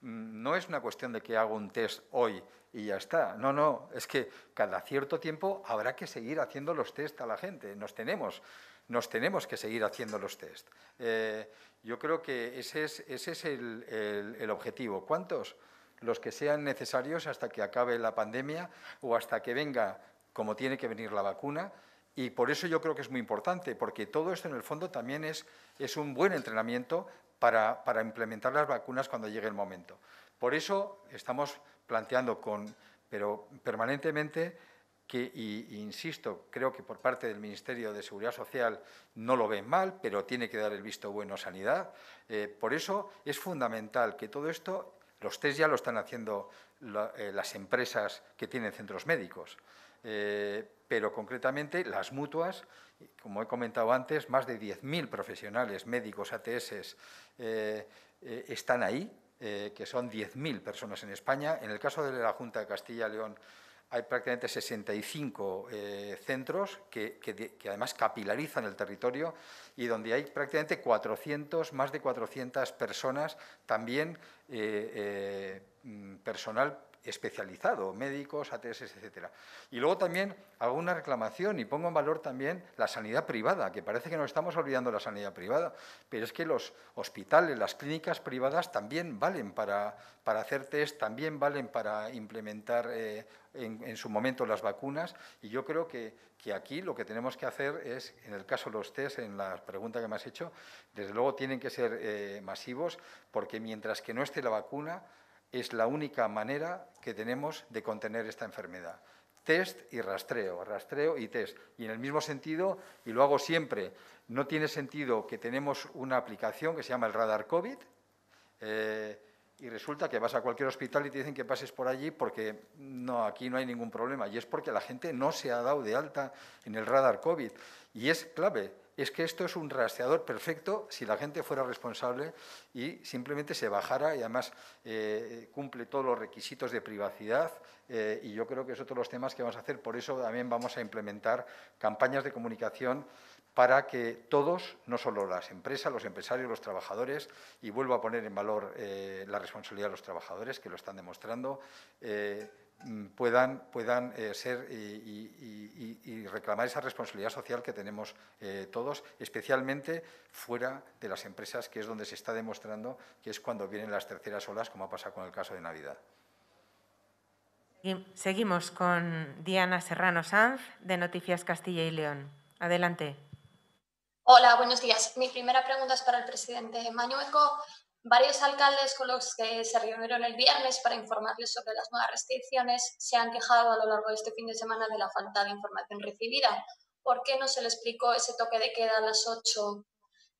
Mm, no es una cuestión de que hago un test hoy y ya está. No, no, es que cada cierto tiempo habrá que seguir haciendo los test a la gente. Nos tenemos, nos tenemos que seguir haciendo los test. Eh, yo creo que ese es, ese es el, el objetivo. ¿Cuántos? Los que sean necesarios hasta que acabe la pandemia o hasta que venga, como tiene que venir la vacuna, y por eso yo creo que es muy importante, porque todo esto en el fondo también es, es un buen entrenamiento para, para, implementar las vacunas cuando llegue el momento. Por eso estamos planteando con, pero permanentemente que, insisto, creo que por parte del Ministerio de Seguridad Social no lo ven mal, pero tiene que dar el visto bueno a Sanidad. Eh, por eso es fundamental que todo esto, los test ya lo están haciendo eh, las empresas que tienen centros médicos. Eh, pero concretamente las mutuas, como he comentado antes, más de 10.000 profesionales, médicos, ATS, eh, eh, están ahí, que son 10.000 personas en España. En el caso de la Junta de Castilla y León hay prácticamente 65 centros que, además capilarizan el territorio y donde hay prácticamente 400, más de 400 personas, también mm, personal especializado, médicos, ATS, etcétera. Y luego también hago una reclamación y pongo en valor también la sanidad privada, que parece que nos estamos olvidando de la sanidad privada, pero es que los hospitales, las clínicas privadas también valen para, para hacer test, también valen para implementar eh, en, su momento las vacunas, y yo creo que, que, aquí lo que tenemos que hacer es, en el caso de los test, en la pregunta que me has hecho, desde luego tienen que ser eh, masivos, porque mientras que no esté la vacuna, es la única manera que tenemos de contener esta enfermedad. Test y rastreo, rastreo y test. Y en el mismo sentido, y lo hago siempre, no tiene sentido que tenemos una aplicación que se llama el radar COVID eh, y resulta que vas a cualquier hospital y te dicen que pases por allí porque no, aquí no hay ningún problema. Y es porque la gente no se ha dado de alta en el radar COVID. Y es clave es que esto es un rastreador perfecto si la gente fuera responsable y simplemente se bajara y además eh, cumple todos los requisitos de privacidad eh, y yo creo que es otro de los temas que vamos a hacer. Por eso también vamos a implementar campañas de comunicación para que todos, no solo las empresas, los empresarios, los trabajadores, y vuelvo a poner en valor eh, la responsabilidad de los trabajadores, que lo están demostrando, puedan, puedan eh, ser y, reclamar esa responsabilidad social que tenemos eh, todos, especialmente fuera de las empresas, que es donde se está demostrando que es cuando vienen las terceras olas, como ha pasado con el caso de Navidad. Seguimos con Diana Serrano Sanz, de Noticias Castilla y León. Adelante. Hola, buenos días. Mi primera pregunta es para el presidente Mañueco. Varios alcaldes con los que se reunieron el viernes para informarles sobre las nuevas restricciones se han quejado a lo largo de este fin de semana de la falta de información recibida. ¿Por qué no se le explicó ese toque de queda a las 8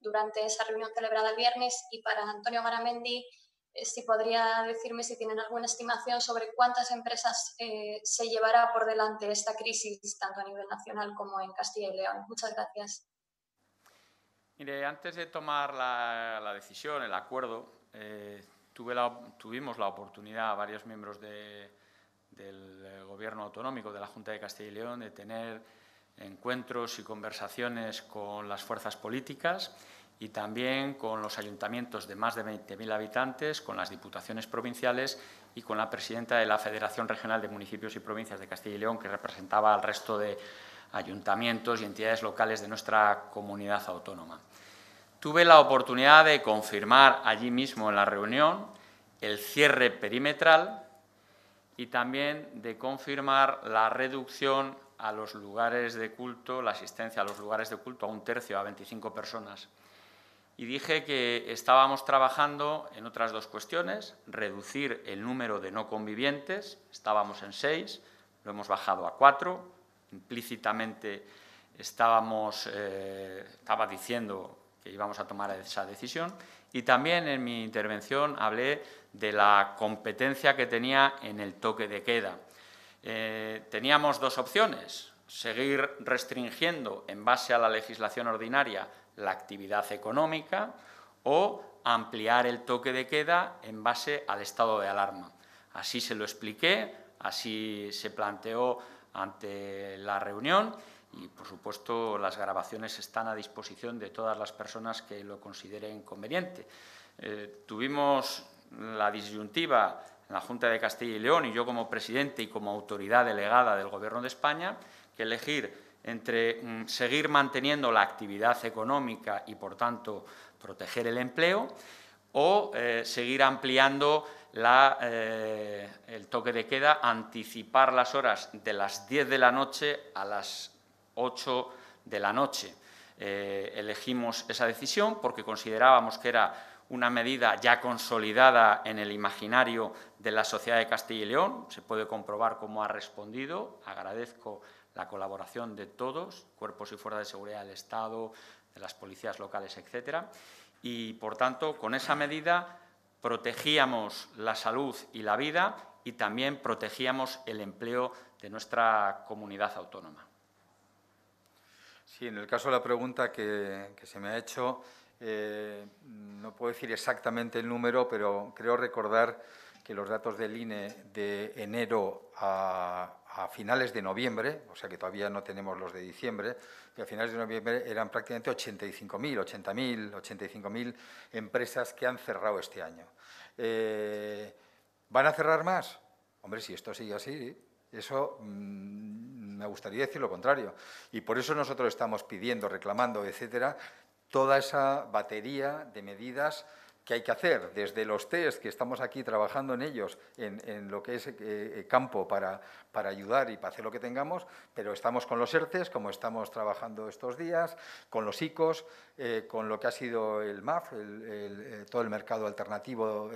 durante esa reunión celebrada el viernes? Y para Antonio Garamendi, eh, si podría decirme si tienen alguna estimación sobre cuántas empresas eh, se llevará por delante esta crisis, tanto a nivel nacional como en Castilla y León. Muchas gracias. Mire, antes de tomar la, decisión, el acuerdo, eh, tuvimos la oportunidad, varios miembros del Gobierno autonómico de la Junta de Castilla y León, de tener encuentros y conversaciones con las fuerzas políticas y también con los ayuntamientos de más de 20.000 habitantes, con las diputaciones provinciales y con la presidenta de la Federación Regional de Municipios y Provincias de Castilla y León, que representaba al resto de ayuntamientos y entidades locales de nuestra comunidad autónoma. Tuve la oportunidad de confirmar allí mismo en la reunión el cierre perimetral y también de confirmar la reducción a los lugares de culto, la asistencia a los lugares de culto a un tercio, a 25 personas. Y dije que estábamos trabajando en otras dos cuestiones, reducir el número de no convivientes, estábamos en seis, lo hemos bajado a cuatro, implícitamente estábamos, eh, estaba diciendo íbamos a tomar esa decisión. Y también en mi intervención hablé de la competencia que tenía en el toque de queda. Eh, teníamos dos opciones, seguir restringiendo en base a la legislación ordinaria la actividad económica o ampliar el toque de queda en base al estado de alarma. Así se lo expliqué, así se planteó ante la reunión y, por supuesto, las grabaciones están a disposición de todas las personas que lo consideren conveniente. Eh, tuvimos la disyuntiva en la Junta de Castilla y León y yo como presidente y como autoridad delegada del Gobierno de España que elegir entre mm, seguir manteniendo la actividad económica y, por tanto, proteger el empleo o eh, seguir ampliando eh, el toque de queda, anticipar las horas de las 10 de la noche a las 8 de la noche. Eh, elegimos esa decisión porque considerábamos que era una medida ya consolidada en el imaginario de la sociedad de Castilla y León. Se puede comprobar cómo ha respondido. Agradezco la colaboración de todos, cuerpos y fuerzas de seguridad del Estado, de las policías locales, etcétera. Y, por tanto, con esa medida protegíamos la salud y la vida y también protegíamos el empleo de nuestra comunidad autónoma. Sí, en el caso de la pregunta que, se me ha hecho, eh, no puedo decir exactamente el número, pero creo recordar que los datos del INE de enero a, finales de noviembre, o sea que todavía no tenemos los de diciembre, que a finales de noviembre eran prácticamente 85.000, 80.000, 85.000 empresas que han cerrado este año. Eh, ¿Van a cerrar más? Hombre, si esto sigue así, eso mm, me gustaría decir lo contrario. Y por eso nosotros estamos pidiendo, reclamando, etcétera, toda esa batería de medidas que hay que hacer, desde los test que estamos aquí trabajando en ellos, en, lo que es eh, campo para, para, ayudar y para hacer lo que tengamos, pero estamos con los ERTES, como estamos trabajando estos días, con los ICOs, eh, con lo que ha sido el MAF, eh, todo el mercado alternativo,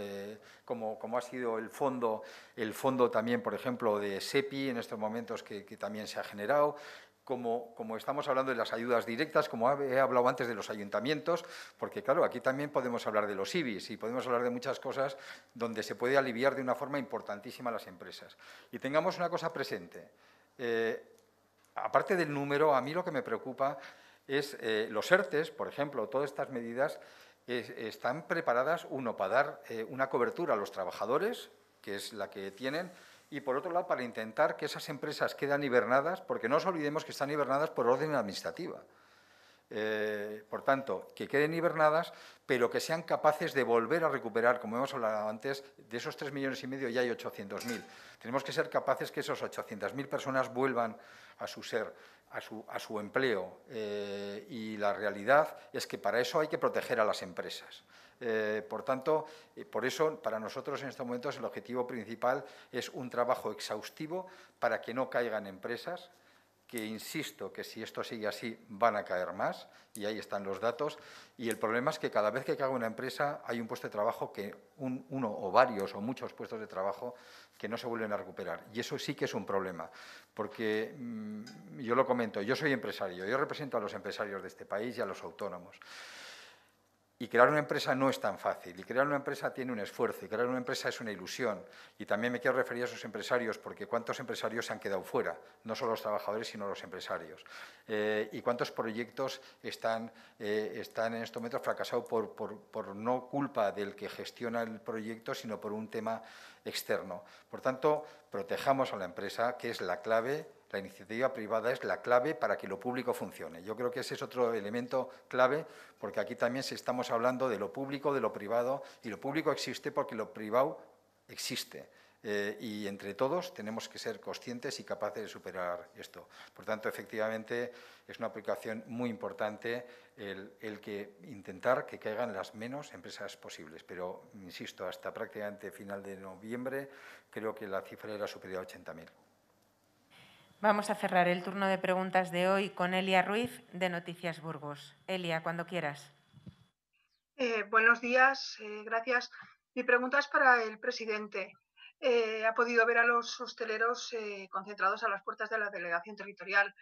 como, como, ha sido el fondo, el fondo también, por ejemplo, de SEPI en estos momentos que también se ha generado, como, estamos hablando de las ayudas directas, como he hablado antes de los ayuntamientos, porque claro, aquí también podemos hablar de los IBIs y podemos hablar de muchas cosas donde se puede aliviar de una forma importantísima a las empresas. Y tengamos una cosa presente. Eh, aparte del número, a mí lo que me preocupa es eh, los ERTES, por ejemplo, todas estas medidas están preparadas, uno, para dar eh, una cobertura a los trabajadores, que es la que tienen, y por otro lado, para intentar que esas empresas quedan hibernadas, porque no nos olvidemos que están hibernadas por orden administrativa. Eh, por tanto, que queden hibernadas, pero que sean capaces de volver a recuperar, como hemos hablado antes, de esos 3 millones y medio ya hay 800.000. Tenemos que ser capaces que esos 800.000 personas vuelvan a su ser, a su, a su empleo. Eh, y la realidad es que para eso hay que proteger a las empresas. Eh, por tanto, por eso, para nosotros en estos momentos el objetivo principal es un trabajo exhaustivo para que no caigan empresas, que insisto que si esto sigue así van a caer más, y ahí están los datos, y el problema es que cada vez que cae una empresa hay un puesto de trabajo que uno o varios o muchos puestos de trabajo que no se vuelven a recuperar. Y eso sí que es un problema, porque mm, yo lo comento, yo soy empresario, yo represento a los empresarios de este país y a los autónomos. Y crear una empresa no es tan fácil. Y crear una empresa tiene un esfuerzo. Y crear una empresa es una ilusión. Y también me quiero referir a esos empresarios, porque cuántos empresarios se han quedado fuera. No solo los trabajadores, sino los empresarios. Eh, y cuántos proyectos están, eh, están en estos momentos fracasados por, por, por no culpa del que gestiona el proyecto, sino por un tema externo. Por tanto, protejamos a la empresa, que es la clave la iniciativa privada es la clave para que lo público funcione. Yo creo que ese es otro elemento clave, porque aquí también estamos hablando de lo público, de lo privado, y lo público existe porque lo privado existe. Eh, y entre todos tenemos que ser conscientes y capaces de superar esto. Por tanto, efectivamente, es una aplicación muy importante el, el, que intentar que caigan las menos empresas posibles. Pero, insisto, hasta prácticamente final de noviembre creo que la cifra era superior a 80.000. Vamos a cerrar el turno de preguntas de hoy con Elia Ruiz de Noticias Burgos. Elia, cuando quieras. Eh, buenos días, eh, gracias. Mi pregunta es para el presidente. Eh, ha podido ver a los hosteleros concentrados a las puertas de la delegación territorial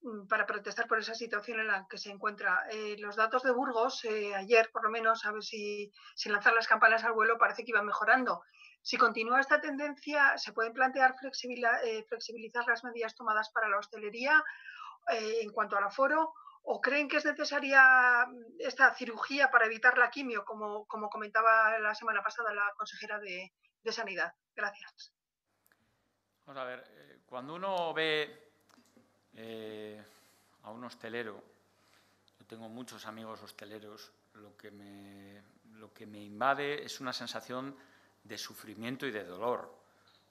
mm, para protestar por esa situación en la que se encuentra. Los datos de Burgos, ayer por lo menos, a ver si sin lanzar las campanas al vuelo, parece que iban mejorando. Si continúa esta tendencia, ¿se pueden plantear eh, flexibilizar las medidas tomadas para la hostelería eh, en cuanto al aforo? ¿O creen que es necesaria mm, esta cirugía para evitar la quimio, como, como comentaba la semana pasada la consejera de, Sanidad? Gracias. Vamos a ver, eh, cuando uno ve a un hostelero, yo tengo muchos amigos hosteleros, lo que me, lo que me invade es una sensación de sufrimiento y de dolor,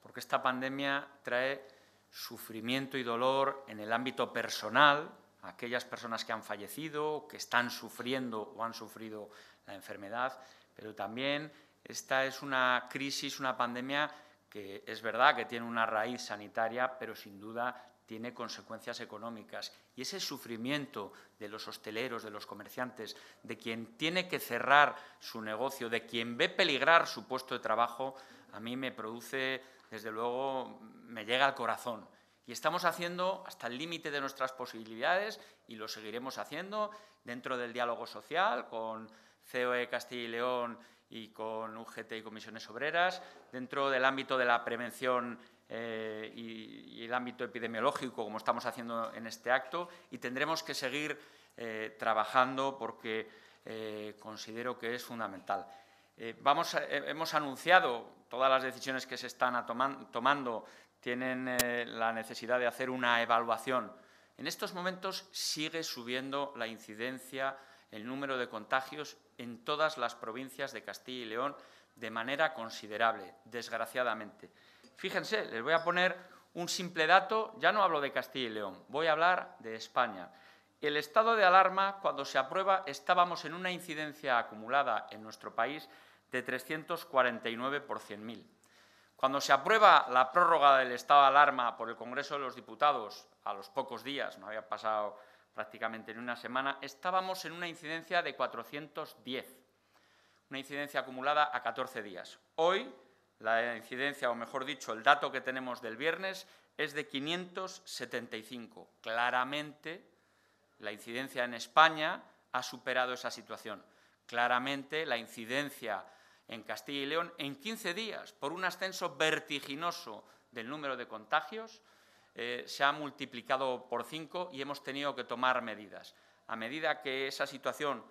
porque esta pandemia trae sufrimiento y dolor en el ámbito personal, aquellas personas que han fallecido, que están sufriendo o han sufrido la enfermedad, pero también esta es una crisis, una pandemia que es verdad que tiene una raíz sanitaria, pero sin duda tiene consecuencias económicas. Y ese sufrimiento de los hosteleros, de los comerciantes, de quien tiene que cerrar su negocio, de quien ve peligrar su puesto de trabajo, a mí me produce, desde luego, me llega al corazón. Y estamos haciendo hasta el límite de nuestras posibilidades y lo seguiremos haciendo dentro del diálogo social con COE Castilla y León y con UGT y comisiones obreras, dentro del ámbito de la prevención eh, y, el ámbito epidemiológico, como estamos haciendo en este acto, y tendremos que seguir eh, trabajando porque eh, considero que es fundamental. vamos hemos anunciado todas las decisiones que se están tomando tienen la necesidad de hacer una evaluación. En estos momentos sigue subiendo la incidencia, el número de contagios en todas las provincias de Castilla y León de manera considerable, desgraciadamente. Fíjense, les voy a poner un simple dato, ya no hablo de Castilla y León, voy a hablar de España. El estado de alarma, cuando se aprueba, estábamos en una incidencia acumulada en nuestro país de 349 por 100.000. Cuando se aprueba la prórroga del estado de alarma por el Congreso de los Diputados, a los pocos días, no había pasado prácticamente en una semana, estábamos en una incidencia de 410, una incidencia acumulada a 14 días. Hoy la incidencia, o mejor dicho, el dato que tenemos del viernes es de 575. Claramente, la incidencia en España ha superado esa situación. Claramente, la incidencia en Castilla y León en 15 días, por un ascenso vertiginoso del número de contagios, eh, se ha multiplicado por cinco y hemos tenido que tomar medidas. a medida que esa situación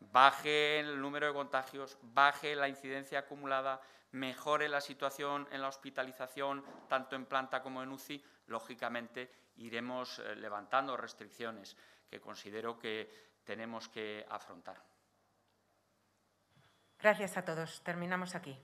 baje el número de contagios, baje la incidencia acumulada, mejore la situación en la hospitalización, tanto en planta como en UCI, lógicamente iremos eh, levantando restricciones que considero que tenemos que afrontar. Gracias a todos. Terminamos aquí.